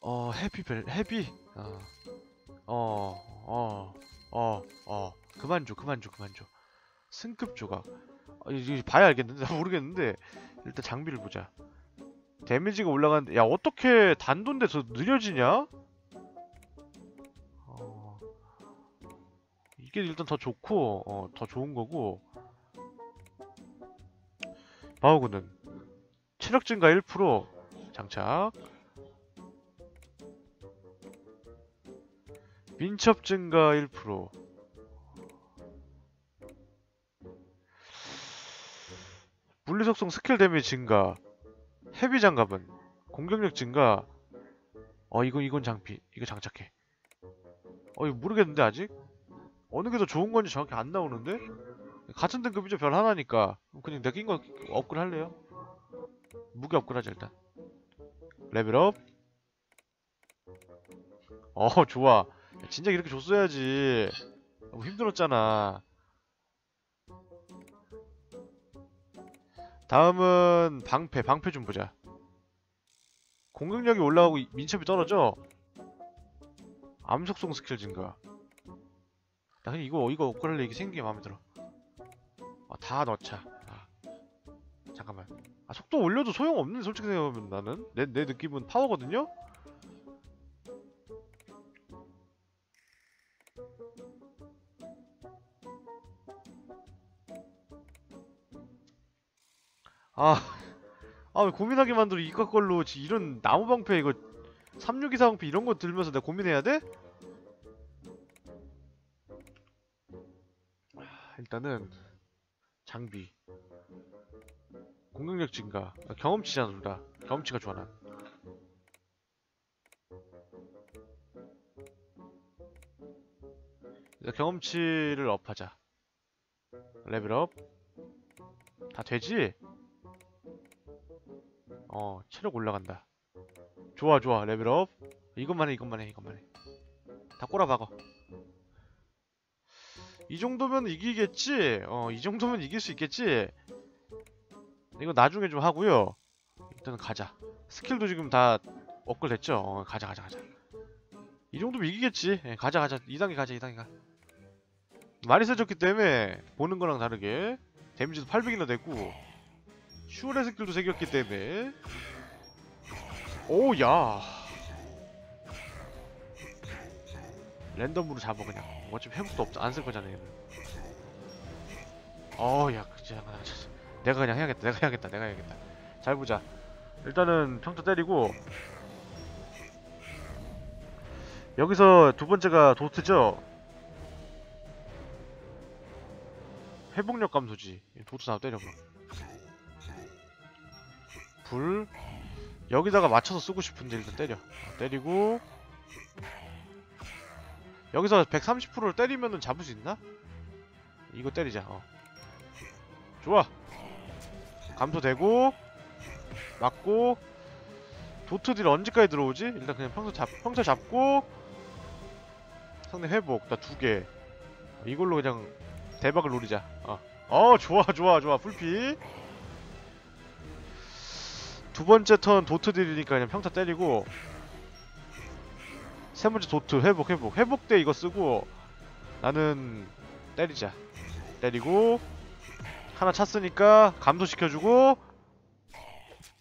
어 해피벨 해피? 어어어어어. 어, 어, 그만 줘 그만 줘 그만 줘. 승급 조각. 아, 이거 봐야 알겠는데? 나 모르겠는데. 일단 장비를 보자. 데미지가 올라가는데 야 어떻게 단돈데 더 느려지냐? 어... 이게 일단 더 좋고 어, 더 좋은 거고 바우구는 체력 증가 1% 장착. 민첩 증가 1% 물리 속성 스킬 데미지 증가. heavy 장갑은 공격력 증가. 어 이건 이건 장비. 이거 장착해. 어 이거 모르겠는데 아직? 어느 게 더 좋은 건지 정확히 안 나오는데 같은 등급이죠. 별 하나니까. 그냥 내가 낀거 업글 할래요? 무기 업글 하자 일단. level up. 어 좋아. 진작 이렇게 줬어야지. 너무 힘들었잖아. 다음은 방패. 방패 좀 보자. 공격력이 올라가고 이- 민첩이 떨어져. 암속성 스킬 증가. 나 그냥 이거 이거 업그레이드 이게 생긴 게 마음에 들어 아, 다 넣자. 아, 잠깐만. 아 속도 올려도 소용없는데 솔직히 생각하면 나는? 내, 내 느낌은 파워거든요? 아, 아, 왜 고민하게 만들어. 이과 걸로 지- 이런 나무 방패 이거 3624 방패 이런 거 들면서 내가 고민해야 돼? 아, 일단은 장비. 공격력 증가. 아, 경험치잖아 둘다. 경험치가 좋아 난. 경험치를 업하자. 레벨업. 다 되지? 어 체력 올라간다. 좋아 좋아. 레벨업. 이것만 해 이것만 해 이것만 해다 꼬라박어 이 정도면 이기겠지? 어 이 정도면 이길 수 있겠지? 이거 나중에 좀 하고요. 일단은 가자. 스킬도 지금 다 업글 됐죠? 어 가자 가자 가자. 이 정도면 이기겠지? 예, 가자 가자. 2단계 가자 2단계 가. 많이 세졌기 때문에 보는 거랑 다르게 데미지도 800이나 됐고 슈레 스킬도 생겼기 때문에. 오야. 랜덤으로 잡아 그냥 어차피 회복도 없 안쓸 거잖아 얘는. 어 야 그냥 내가 그냥 해야겠다 내가 해야겠다 내가 해야겠다. 잘 보자. 일단은 평타 때리고. 여기서 두 번째가 도트죠? 회복력 감소지. 도트 나 때려봐. 불. 여기다가 맞춰서 쓰고 싶은데 일단 때려. 어, 때리고 여기서 130%를 때리면은 잡을 수 있나? 이거 때리자 어. 좋아 감소되고 맞고 도트딜 언제까지 들어오지? 일단 그냥 평소 잡 평소 잡고 상대 회복 나 두개 이걸로 그냥 대박을 노리자 어. 어 좋아 좋아 좋아 풀피 두 번째 턴 도트 딜이니까 그냥 평타 때리고 세 번째 도트 회복 회복. 회복 때 이거 쓰고 나는 때리자. 때리고 하나 찼으니까 감소시켜주고.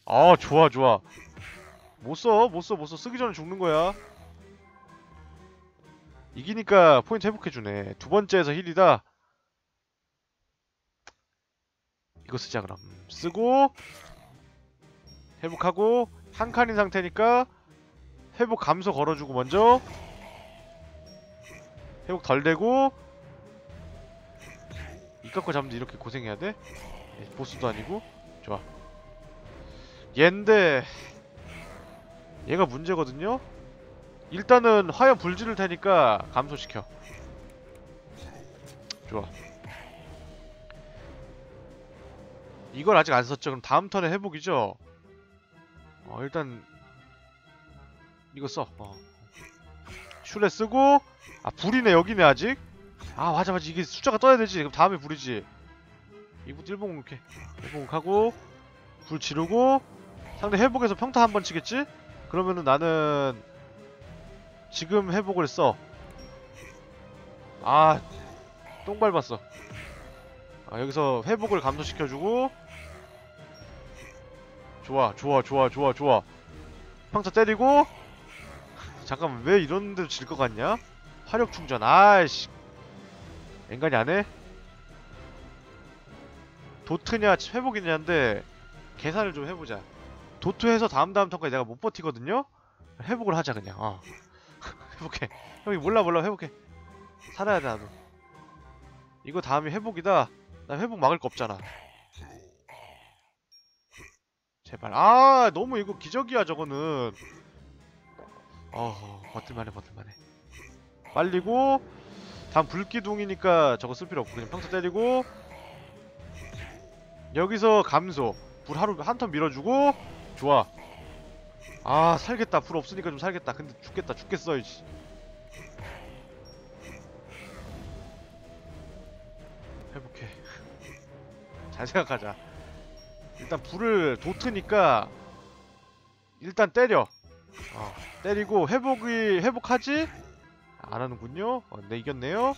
아 좋아 좋아. 못 써 못 써 못 써. 쓰기 전에 죽는 거야. 이기니까 포인트 회복해주네. 두 번째에서 힐이다. 이거 쓰자 그럼. 음, 쓰고 회복하고 한 칸인 상태니까 회복 감소 걸어주고 먼저 회복 덜 되고 이 깎고 잡는데 이렇게 고생해야 돼? 예, 보스도 아니고 좋아 얘인데 얘가 문제거든요? 일단은 화염 불 지를 테니까 감소시켜 좋아 이걸 아직 안 썼죠? 그럼 다음 턴에 회복이죠? 어 일단 이거 써 어. 슈레 쓰고 아 불이네 여기네 아직 아 맞아 맞아 이게 숫자가 떠야 되지 그럼 다음에 불이지 이부터 일봉 이렇게 일봉하고 불 지르고 상대 회복해서 평타 한 번 치겠지? 그러면은 나는 지금 회복을 써. 아, 똥 밟았어. 아, 여기서 회복을 감소시켜주고 좋아, 좋아, 좋아, 좋아, 좋아. 평타 때리고 잠깐만 왜 이런 데도 질 것 같냐? 화력 충전, 아이씨. 앵간이 안 해? 도트냐 회복이냐인데 계산을 좀 해보자. 도트해서 다음 다음 턴까지 내가 못 버티거든요? 회복을 하자 그냥 어 회복해 형이 몰라 몰라 회복해 살아야 돼 나도 이거 다음이 회복이다 나 회복 막을 거 없잖아 제발 아 너무 이거 기적이야 저거는 어 버틸만해 버틸만해. 빨리고 다음 불기둥이니까 저거 쓸 필요 없고 그냥 평소 때리고 여기서 감소. 불 하루 한 턴 밀어주고 좋아. 아 살겠다. 불 없으니까 좀 살겠다. 근데 죽겠다. 죽겠어 이씨. 회복해. 잘 생각하자. 일단 불을 도트니까 일단 때려 어, 때리고 회복이 회복하지? 안 하는군요 어, 네 이겼네요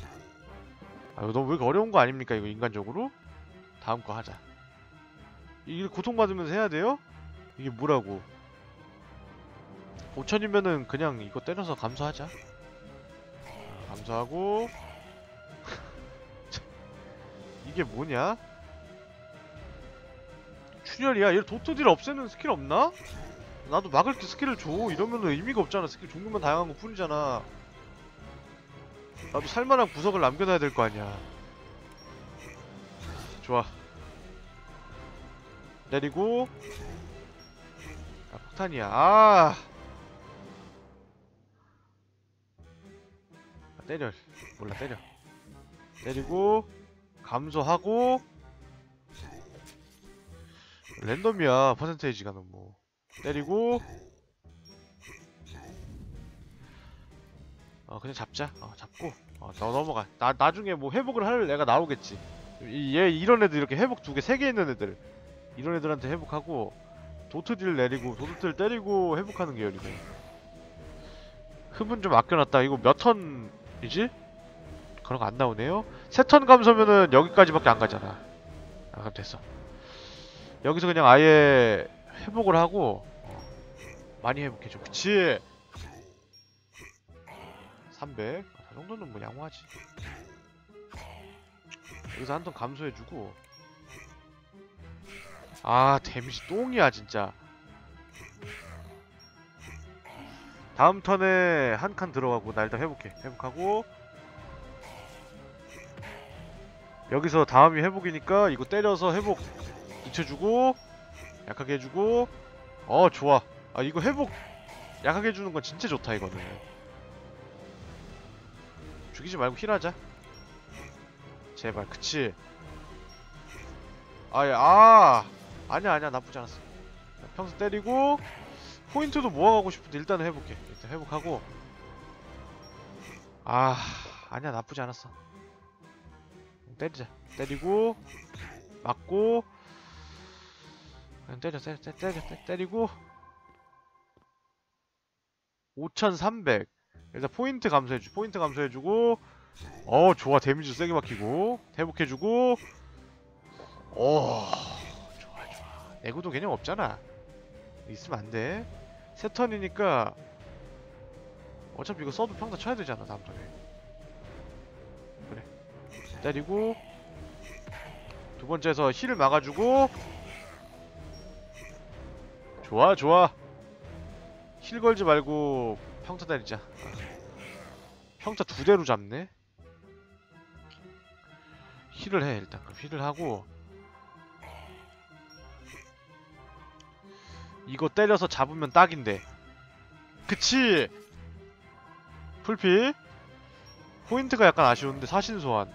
아 이거 너무 왜 어려운 거 아닙니까 이거 인간적으로 다음 거 하자 이게 고통받으면서 해야 돼요? 이게 뭐라고 5천이면은 그냥 이거 때려서 감소하자 아, 감소하고 이게 뭐냐? 출혈이야 얘 도트딜 없애는 스킬 없나? 나도 막을 때 스킬을 줘. 이러면은 의미가 없잖아. 스킬 종류만 다양한 거 뿐이잖아. 나도 살만한 구석을 남겨놔야 될 거 아니야. 좋아. 내리고. 아 폭탄이야. 아! 아, 때려. 몰라 때려. 때리고 감소하고. 랜덤이야 퍼센테이지가 너무 때리고. 어 그냥 잡자. 어 잡고. 어 너, 넘어가. 나 나중에 뭐 회복을 할 애가 나오겠지. 이, 얘 이런 애들 이렇게 회복 두 개 세 개 있는 애들. 이런 애들한테 회복하고 도트딜 내리고 도트딜 때리고 회복하는 계열이네. 흠은 좀 아껴놨다. 이거 몇 턴이지? 그런 거 안 나오네요. 세 턴 감소면은 여기까지밖에 안 가잖아. 아 그럼 됐어. 여기서 그냥 아예 회복을 하고 어, 많이 회복해줘 그치? 300 아, 저 정도는 뭐 양호하지. 여기서 한 턴 감소해주고. 아 데미지 똥이야 진짜. 다음 턴에 한 칸 들어가고 나 일단 회복해. 회복하고. 여기서 다음이 회복이니까 이거 때려서 회복 잊혀주고 약하게 해주고 어 좋아. 아 이거 회복 약하게 해주는 건 진짜 좋다 이거는. 죽이지 말고 힐하자. 제발 그치? 아예 아! 아니야 아니야 나쁘지 않았어. 평소 때리고 포인트도 모아가고 싶은데 일단은 해볼게 일단 회복하고. 아 아니야 나쁘지 않았어. 때리자. 때리고 맞고 그냥 때려 때려 때려 때려, 때려 때리고. 5300 일단 포인트 감소해주 포인트 감소해주고. 어 좋아. 데미지 세게 박히고. 회복해주고. 어 좋아 좋아. 내구도 개념 없잖아. 있으면 안돼. 세 턴이니까 어차피 이거 써도 평타 쳐야 되잖아 다음 턴에. 그래. 때리고. 두 번째에서 heal을 막아주고 좋아 좋아. heal 걸지 말고 평타 때리자. 평타 두 대로 잡네? heal을 해 일단. 그럼 heal을 하고. 이거 때려서 잡으면 딱인데. 그치? 풀피? 포인트가 약간 아쉬운데 사신 소환.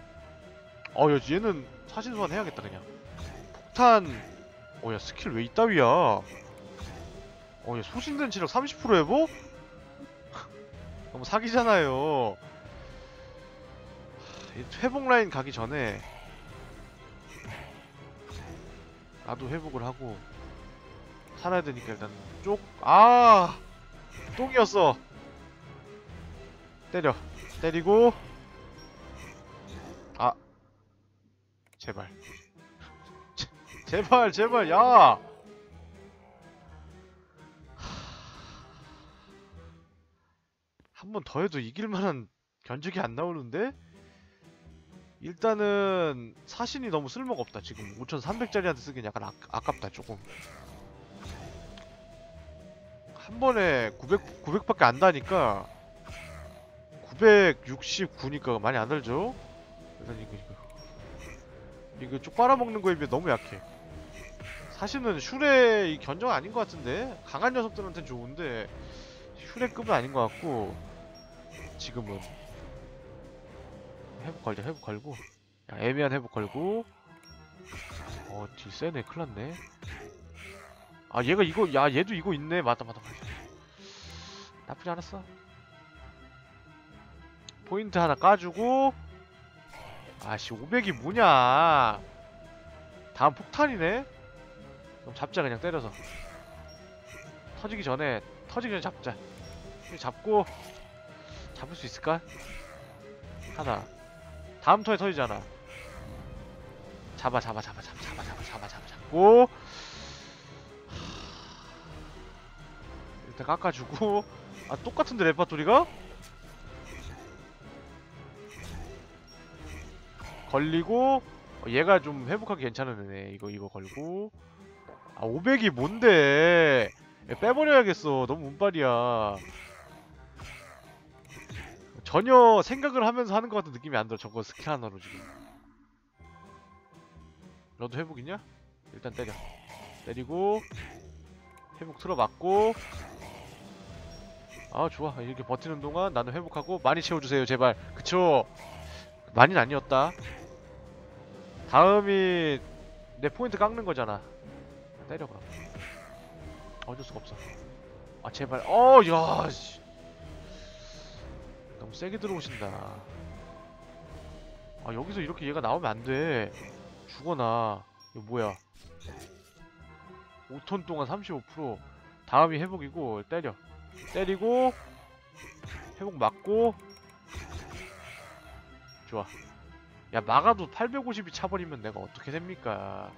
어 야, 얘는 사신 소환 해야겠다 그냥. 폭탄. 어야 스킬 왜 이따위야 어 얘 소진된 체력 30% 회복? 너무 사기잖아요. 회복 라인 가기 전에 나도 회복을 하고 살아야 되니까 일단 쪽 아! 똥이었어. 때려. 때리고. 아. 제발. 제, 제발 제발 야 한 번 더 해도 이길 만한 견적이 안 나오는데? 일단은 사신이 너무 쓸모가 없다. 지금 5300짜리한테 쓰기엔 약간 아, 아깝다 조금. 한 번에 900, 900밖에 안 다니까 969니까 많이 안 달죠? 일단 이거 이거. 이거 쭉 빨아먹는 거에 비해 너무 약해. 사실은 슈레 이 견적 아닌 것 같은데? 강한 녀석들한테는 좋은데 슈레급은 아닌 것 같고 지금은 회복 걸자 회복 걸고. 야, 애매한 회복 걸고. 어 뒤 세네. 큰일났네. 아 얘가 이거 야 얘도 이거 있네. 맞다 맞다. 맞다 나쁘지 않았어. 포인트 하나 까주고. 아씨 500이 뭐냐. 다음 폭탄이네. 그럼 잡자 그냥 때려서. 터지기 전에 터지기 전에 잡자. 잡고 잡을 수 있을까? 하나. 다음 턴에 터지잖아. 잡아 잡아 잡아 잡아 잡아 잡아 잡아 잡아 잡고. 일단 깎아주고. 아 똑같은데 레파토리가? 걸리고. 어, 얘가 좀 회복하기 괜찮은 애네. 이거 이거 걸고. 아 500이 뭔데? 야, 빼버려야겠어. 너무 운빨이야 전혀 생각을 하면서 하는 것 같은 느낌이 안 들어 저거 스킬 하나로 지금. 너도 회복이냐? 일단 때려. 때리고 회복 틀어맞고. 아 좋아. 이렇게 버티는 동안 나는 회복하고 많이 채워주세요 제발. 그쵸? 많이는 아니었다. 다음이 내 포인트 깎는 거잖아. 때려 그럼 어쩔 수가 없어. 아 제발. 어야 씨. 너무 세게 들어오신다. 아 여기서 이렇게 얘가 나오면 안돼. 죽어나 이거 뭐야? 5톤 동안 35% 다음이 회복이고 때려. 때리고 회복 맞고. 좋아. 야 막아도 850이 차버리면 내가 어떻게 됩니까?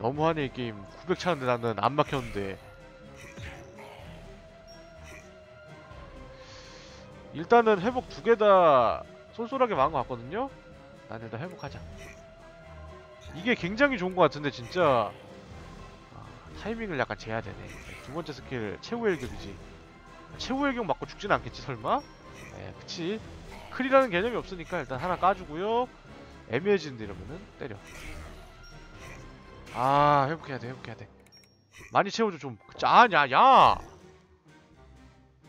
너무하네 이 게임. 900 차는데 나는 안 막혔는데 일단은 회복 두 개 다 쏠쏠하게 막은 것 같거든요? 난 일단 회복하자. 이게 굉장히 좋은 것 같은데 진짜. 아, 타이밍을 약간 재야 되네. 두 번째 스킬 최후 일격이지. 최후 일격 맞고 죽진 않겠지 설마? 에 그치. 클이라는 개념이 없으니까 일단 하나 까주고요. 애매해지는데 이러면은 때려. 아 회복해야 돼 회복해야 돼. 많이 채워줘 좀. 짜, 야, 야.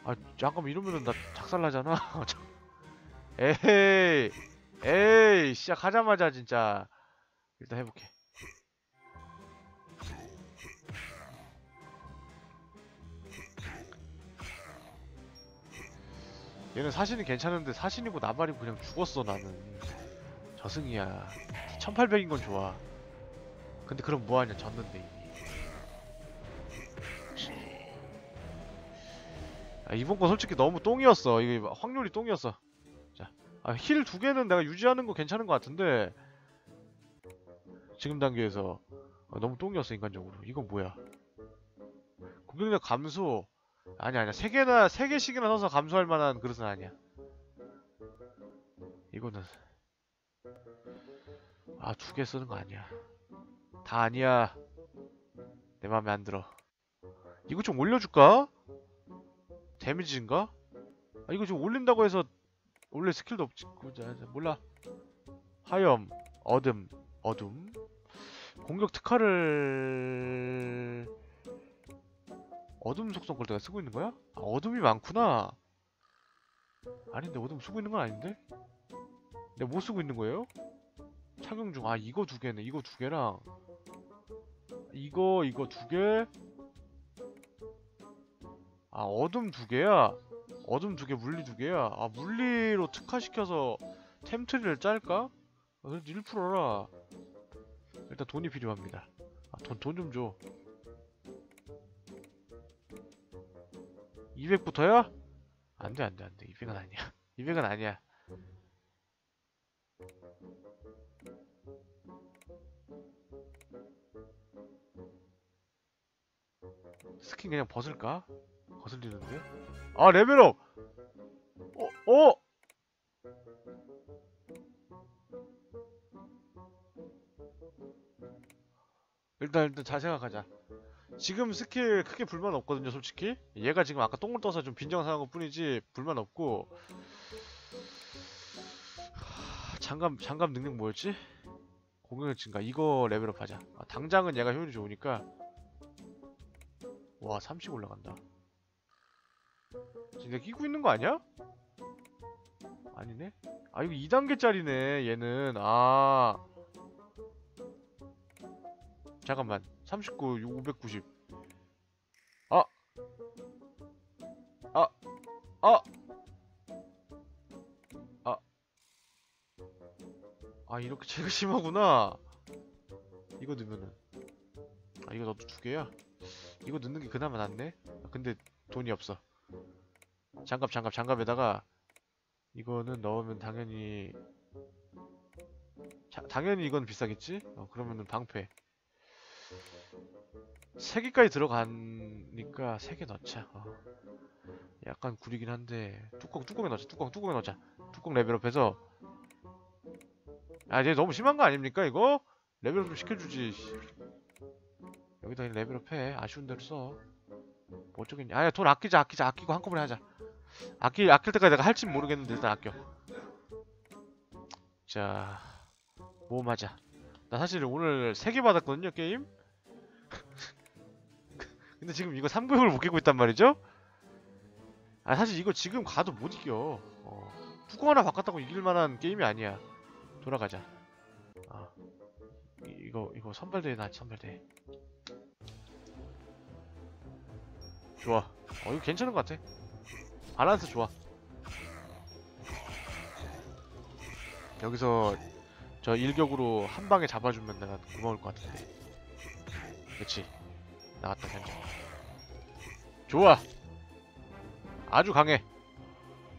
아, 잠깐만 이러면은 나 작살나잖아. 에이, 에이, 시작하자마자 진짜. 일단 해볼게. 얘는 사신이 괜찮은데 사신이고 나발이고 그냥 죽었어 나는. 저승이야. 1800인 건 좋아. 근데 그럼 뭐하냐 졌는데 아, 이번 건 솔직히 너무 똥이었어 이게 확률이 똥이었어 자힐 두 개는 내가 유지하는 거 괜찮은 거 같은데 지금 단계에서 아, 너무 똥이었어 인간적으로 이건 뭐야 공격력 감소 아니야 아니야 세 개나 세 개씩이나 넣어서 감소할 만한 그릇은 아니야. 이거는 아 두 개 쓰는 거 아니야. 다 아니야. 내 맘에 안 들어. 이거 좀 올려줄까? 데미지인가? 아 이거 좀 올린다고 해서 원래 스킬도 없지. 몰라. 하염, 어둠, 어둠. 공격 특화를 어둠 속성 걸 내가 쓰고 있는 거야? 아, 어둠이 많구나. 아닌데 어둠 쓰고 있는 건 아닌데? 내가 뭐 쓰고 있는 거예요? 착용 중. 아 이거 두 개네. 이거 두 개랑 이거 이거 두 개. 아 어둠 두 개야. 어둠 두 개, 물리 두 개야. 아 물리로 특화시켜서 템트리를 짤까? 아, 그래도 1%라. 일단 돈이 필요합니다. 아, 돈 돈 좀 줘. 200부터야? 안돼 안돼 안돼 200은 아니야 200은 아니야 스킨 그냥 벗을까? 거슬리는데? 아 level up! 어? 어? 일단 일단 잘 생각하자 지금 스킬 크게 불만 없거든요 솔직히 얘가 지금 아까 똥을 떠서 좀 빈정상한 것 뿐이지 불만 없고 하, 장갑 장갑 능력 뭐였지? 공격력 증가 이거 level up 하자 아, 당장은 얘가 효율이 좋으니까 와 30 올라간다 내가 끼고 있는 거 아니야? 아니네 아 이거 2단계짜리네 얘는 아 잠깐만 39, 590. 아! 아! 아! 아! 아, 이렇게 제가 심하구나. 이거 넣으면은. 아, 이거 너도 두 개야? 이거 넣는 게 그나마 낫네? 아, 근데 돈이 없어. 장갑, 장갑, 장갑에다가 이거는 넣으면 당연히 자, 당연히 이건 비싸겠지? 어, 그러면은 방패. 세 개까지 들어가니까 세개 넣자. 어. 약간 구리긴 한데 뚜껑 뚜껑에 넣자. 뚜껑 뚜껑에 넣자. 뚜껑 레벨업해서 아 이제 너무 심한 거 아닙니까 이거? level up 좀 시켜주지. 여기다 level up해. 아쉬운 대로 써. 뭐 어쩌겠냐. 아야 돈 아끼자 아끼자 아끼고 한꺼번에 하자. 아끼 아낄 때까지 내가 할진 모르겠는데 일단 아껴. 자 모험하자. 나 사실 오늘 세개 받았거든요 게임. 근데 지금 이거 3구역을 못 깨고 있단 말이죠? 아 사실 이거 지금 가도 못 이겨 어, 뚜껑 하나 바꿨다고 이길 만한 게임이 아니야 돌아가자 아 이, 거 이거 선발대회 나지 선발대회 좋아 어 이거 괜찮은 것 같아 바란스 좋아. 여기서 저 일격으로 한 방에 잡아주면 내가 고마울 것 같은데. 그치. 나갔다 현재. 좋아. 아주 강해.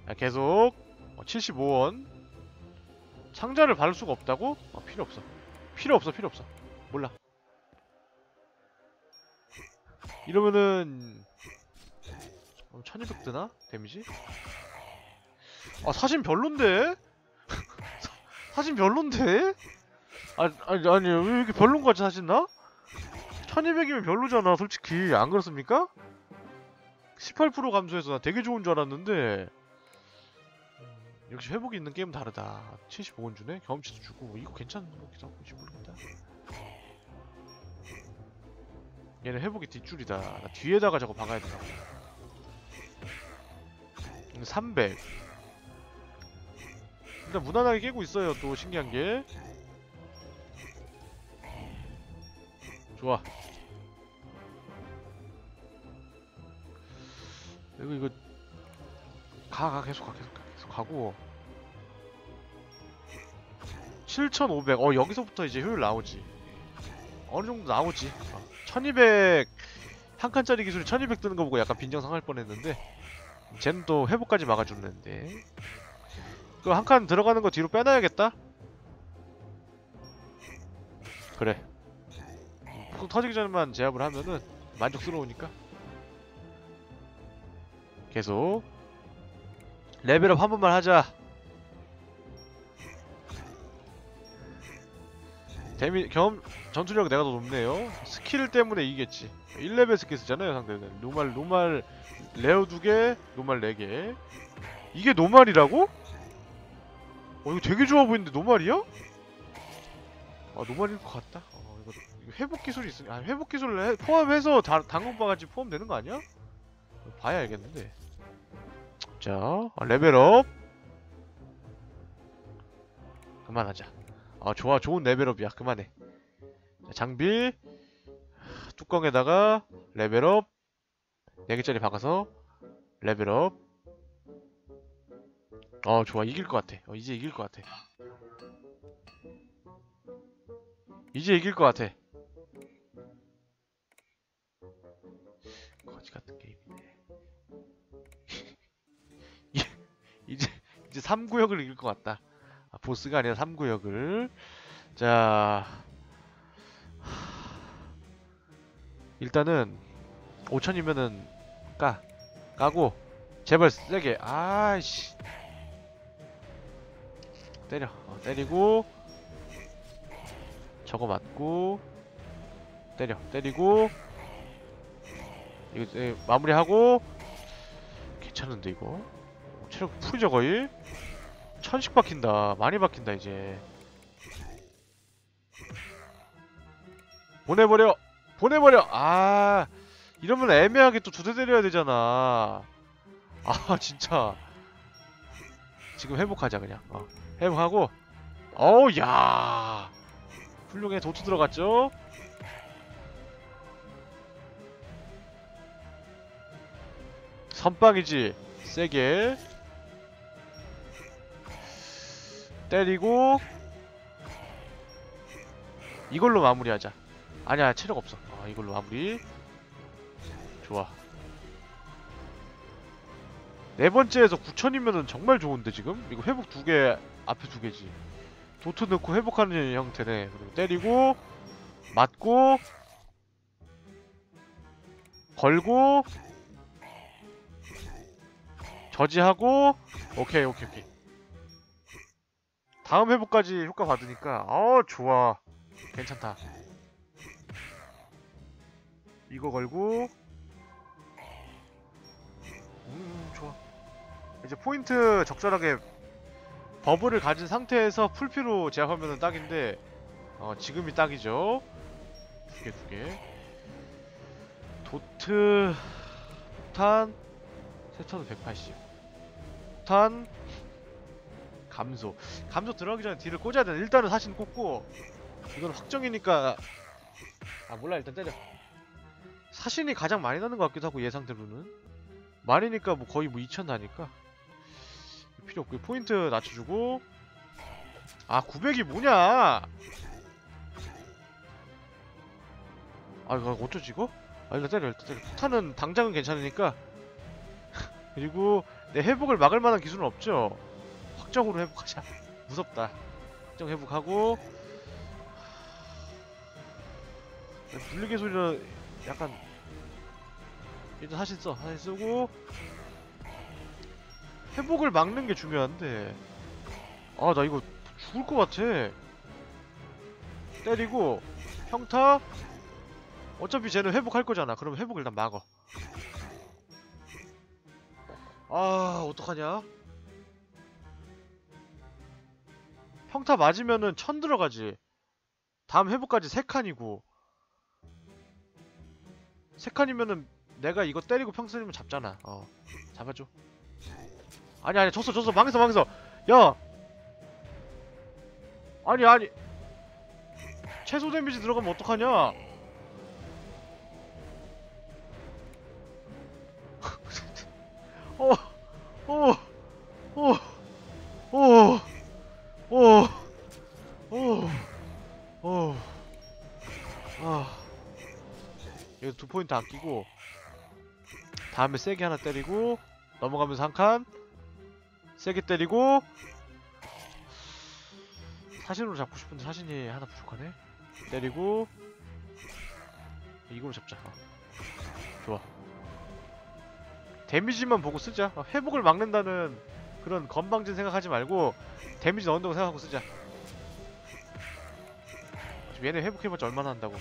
자, 계속 어, 75원. 상자를 바를 수가 없다고? 어, 필요 없어. 필요 없어 필요 없어. 몰라. 이러면은 어, 1200 드나? 데미지? 아 사진 별론데? 사진 별론데? 아, 아니 아니 왜 이렇게 별론 거 같이 사진 나? 1200이면 별로잖아 솔직히 안 그렇습니까? 18% 감소해서 나 되게 좋은 줄 알았는데 음, 역시 회복이 있는 게임은 다르다 75원 주네? 경험치도 주고 이거 괜찮은 거 같기도 하고 모르겠다 얘는 회복이 뒷줄이다 나 뒤에다가 저거 박아야 되나 300 일단 무난하게 깨고 있어요 또 신기한 게 좋아 이거 이거 가 가 계속 가 계속 가 계속 가고 7500. 어 여기서부터 이제 효율 나오지. 어느 정도 나오지. 어, 1200 한 칸짜리 기술이 1200 뜨는 거 보고 약간 빈정상할 뻔했는데 또 회복까지 막아주는데 그 한 칸 들어가는 거 뒤로 빼놔야겠다. 그래. 푹 터지기 전에만 제압을 하면은 만족스러우니까. 계속 레벨업 한 번만 하자. 데미 겸 전투력 내가 더 높네요. 스킬 때문에 이기겠지. 1레벨 스킬 쓰잖아요, 상대는. 노말 노말 레어 2개, 노말 4개. 이게 노말이라고? 어 이거 되게 좋아 보이는데 노말이야? 아 노말일 것 같다. 어 이거, 이거 회복 기술이 있으니 아 회복 기술을 해- 포함해서 다, 당근바가지 포함되는 거 아니야? 봐야 알겠는데. 자 아, 레벨업. 그만하자. 아 좋아 좋은 레벨업이야 그만해 자, 장비 뚜껑에다가 레벨업 4개짜리 박아서 레벨업. 어 좋아. 이길 것 같아. 어, 이제 이길 것 같아. 이제 이길 것 같아. 거지 같은 게임이네. 이제 이제 3구역을 이길 것 같다. 아, 보스가 아니라 3구역을. 자. 일단은 5천이면은 까 까고 제발 세게. 아이씨. 때려. 어, 때리고 저거 맞고 때려. 때리고 이거 에, 마무리하고. 괜찮은데 이거? 어, 체력 풀이죠 거의? 천씩 박힌다. 많이 박힌다 이제. 보내버려. 보내버려. 아 이러면 애매하게 또 두 대 때려야 되잖아. 아 진짜. 지금 회복하자 그냥. 어. 회복하고. 어우 야. 훌륭해 도트 들어갔죠. 선빵이지. 세게. 때리고 이걸로 마무리하자 아니야 체력 없어 아 이걸로 마무리 좋아. 네 번째에서 9천이면은 정말 좋은데 지금? 이거 회복 두 개 앞에 두 개지. 도트 넣고 회복하는 형태네. 그리고 때리고 맞고 걸고 저지하고 오케이 오케이 오케이. 다음 회복까지 효과 받으니까 어 좋아. 괜찮다. 이거 걸고 음 좋아. 이제 포인트 적절하게 버블을 가진 상태에서 풀피로 제압하면 딱인데 어 지금이 딱이죠. 두 개 두개. 도트 탄 세턴은 180 탄 감소. 감소 들어가기 전에 딜을 꽂아야 돼 일단은 사신 꽂고 이건 확정이니까. 아 몰라 일단 때려. 사신이 가장 많이 나는 것 같기도 하고 예상대로는 말이니까 뭐 거의 뭐 2천 나니까. 필요 없고 포인트 낮춰주고. 아 900이 뭐냐? 아 이거 어쩌지 이거? 아 일단 때려 일단 때려. 폭탄은 당장은 괜찮으니까. 그리고 내 회복을 막을 만한 기술은 없죠. 확정으로 회복하자. 무섭다. 확정 회복하고. 분리개 소리는 약간 일단 사실 써 사실 쓰고. 회복을 막는 게 중요한데. 아 나 이거 죽을 것 같아. 때리고 평타. 어차피 쟤는 회복할 거잖아. 그럼 회복 일단 막어. 아 어떡하냐? 평타 맞으면은 천 들어가지. 다음 회복까지 3칸이고. 세 칸이면은 내가 이거 때리고 평선이면 잡잖아. 어 잡아줘. 아니 아니 졌어 졌어. 망했어 망했어. 야! 아니 아니. 최소 데미지 들어가면 어떡하냐? 어, 어, 어, 어, 어, 어, 어, 아, 여기 두 포인트 아끼고 다음에 세게 하나 때리고 넘어가면서 한 칸 세게 때리고 사신으로 잡고 싶은데 사신이 하나 부족하네? 때리고 이걸로 잡자. 어. 좋아. 데미지만 보고 쓰자. 어, 회복을 막는다는 그런 건방진 생각하지 말고 데미지 넣는다고 생각하고 쓰자. 얘네 회복해봤자 얼마나 한다고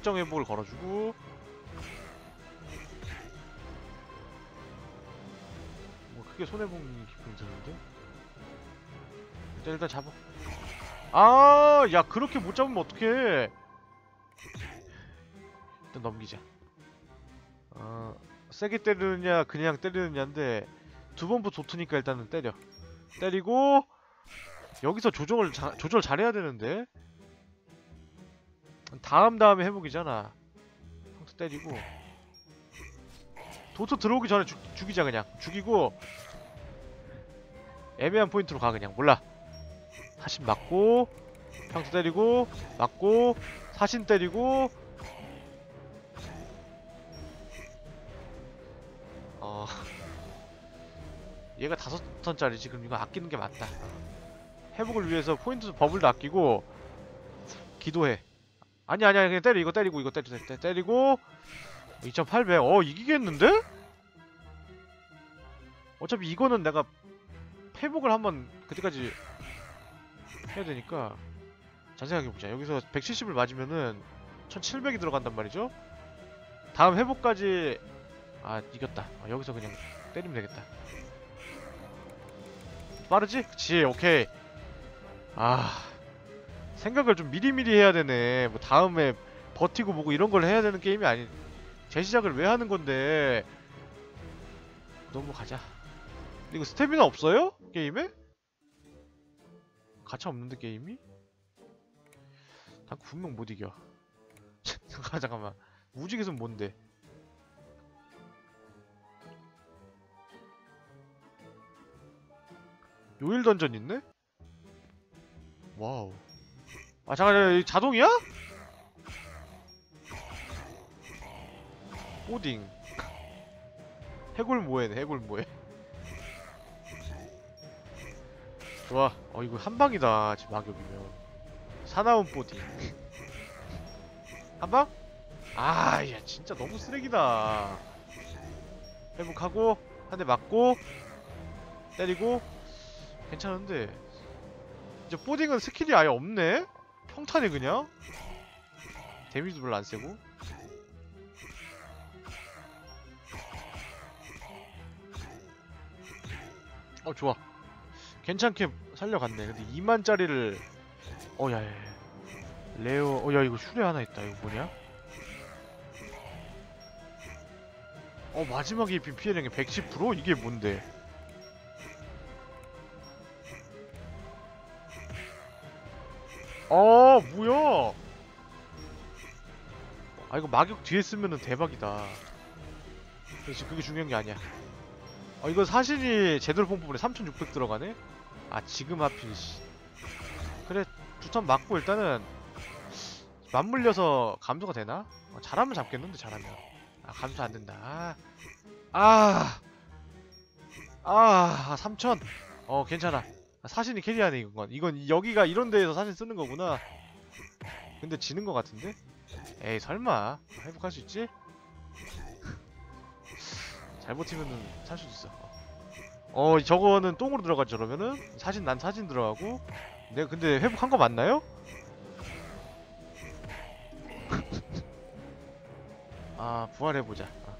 확정 회복을 걸어주고. 뭐 크게 손해보는 기분이 드는데? 일단 일단 잡아. 아 야 그렇게 못 잡으면 어떡해. 일단 넘기자. 어 세게 때리느냐 그냥 때리느냐인데 두 번부터 도트니까 일단은 때려. 때리고 여기서 조정을 자, 조절 잘해야 되는데 다음 다음에 회복이잖아. 평소 때리고. 도트 들어오기 전에 죽, 죽이자 그냥. 죽이고 애매한 포인트로 가 그냥. 몰라. 사신 맞고 평소 때리고 맞고 사신 때리고. 어. 얘가 다섯 턴짜리지. 그럼 이거 아끼는 게 맞다. 회복을 위해서 포인트 버블도 아끼고 기도해 아니 아니 아니 그냥 때려 이거 때리고 이거 때리, 때, 때리고 2800. 어 이기겠는데? 어차피 이거는 내가 회복을 한번 그때까지 해야 되니까 잘 생각해보자. 여기서 170을 맞으면은 1700이 들어간단 말이죠? 다음 회복까지 아 이겼다. 아, 여기서 그냥 때리면 되겠다. 빠르지? 그치 오케이. 아 생각을 좀 미리미리 해야 되네. 뭐 다음에 버티고 뭐고 이런 걸 해야 되는 게임이 아니. 재시작을 왜 하는 건데? 넘어가자. 이거 스태미나 없어요? 게임에? 가차 없는데 게임이? 난 분명 못 이겨. 잠깐만 잠깐만. 무지개선 뭔데? 요일 던전 있네? 와우. 아 잠깐 이 자동이야? 오딩. 해골 뭐해 해골 뭐해. 좋아 어 이거 한방이다 지금 악역이면. 사나운 뽀딩. 한방? 아야 진짜 너무 쓰레기다. 회복하고 한 대 맞고 때리고. 괜찮은데. 이제 뽀딩은 스킬이 아예 없네? 평탄해 그냥? 데미지도 별로 안 세고? 어 좋아. 괜찮게 살려갔네. 근데 2만짜리를 어 야야 레어 어야 이거 슈레 하나 있다. 이거 뭐냐? 어 마지막에 입힌 피해량이 110% 이게 뭔데 어 뭐야? 아 이거 마격 뒤에 쓰면은 대박이다. 그렇지 그게 중요한 게 아니야. 어 이거 사실이 제대로 본 부분에 3600 들어가네? 아 지금 하필 씨. 그래 두턴 맞고 일단은 맞물려서 감소가 되나? 어, 잘하면 잡겠는데 잘하면. 아 감소 안 된다. 아 아, 아 3000. 어 괜찮아 아, 사신이 캐리하네 이건 이건 여기가 이런 데에서 사신 쓰는 거구나 근데 지는 거 같은데? 에이 설마 회복할 수 있지? 잘 버티면은 살 수도 있어 어 저거는 똥으로 들어가죠 그러면은 사진 난 사진 들어가고 내가 근데 회복한 거 맞나요? 아 부활해보자 아.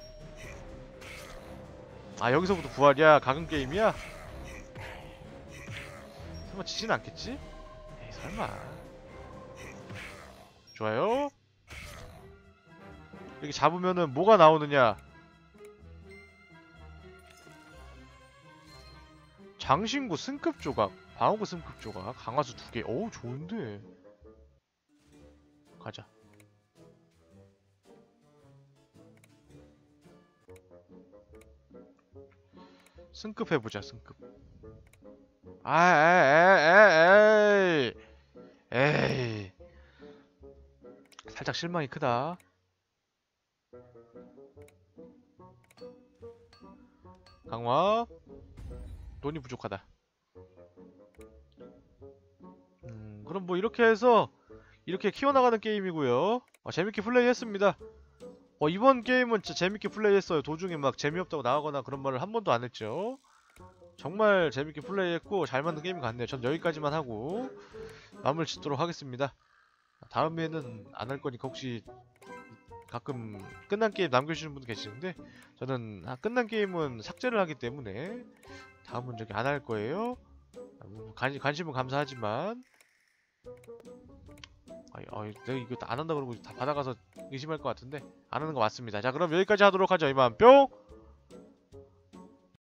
아 여기서부터 부활이야 각은 게임이야 설마 지진 않겠지? 에이 설마. 좋아요. 이렇게 잡으면은 뭐가 나오느냐? 장신구 승급 조각, 방어구 승급 조각, 강화수 두 개. 어우 좋은데. 가자. 승급 해보자 승급. 아, 에이. 살짝 실망이 크다. 강화. 돈이 부족하다. 음, 그럼 뭐 이렇게 해서 이렇게 키워나가는 게임이고요. 어, 재밌게 플레이했습니다. 어, 이번 게임은 진짜 재밌게 플레이했어요. 도중에 막 재미없다고 나가거나 그런 말을 한 번도 안 했죠. 정말 재밌게 플레이했고 잘 만든 게임 같네요. 전 여기까지만 하고 마무리 짓도록 하겠습니다. 다음에는 안 할 거니까 혹시 가끔 끝난 게임 남겨주시는 분 계시는데 저는 아, 끝난 게임은 삭제를 하기 때문에 다음은 저기 안 할 거예요. 관, 관심은 감사하지만 아이, 아이, 내가 이거 안 한다 그러고 다 받아가서 의심할 것 같은데 안 하는 거 맞습니다. 자 그럼 여기까지 하도록 하죠. 이만 뿅!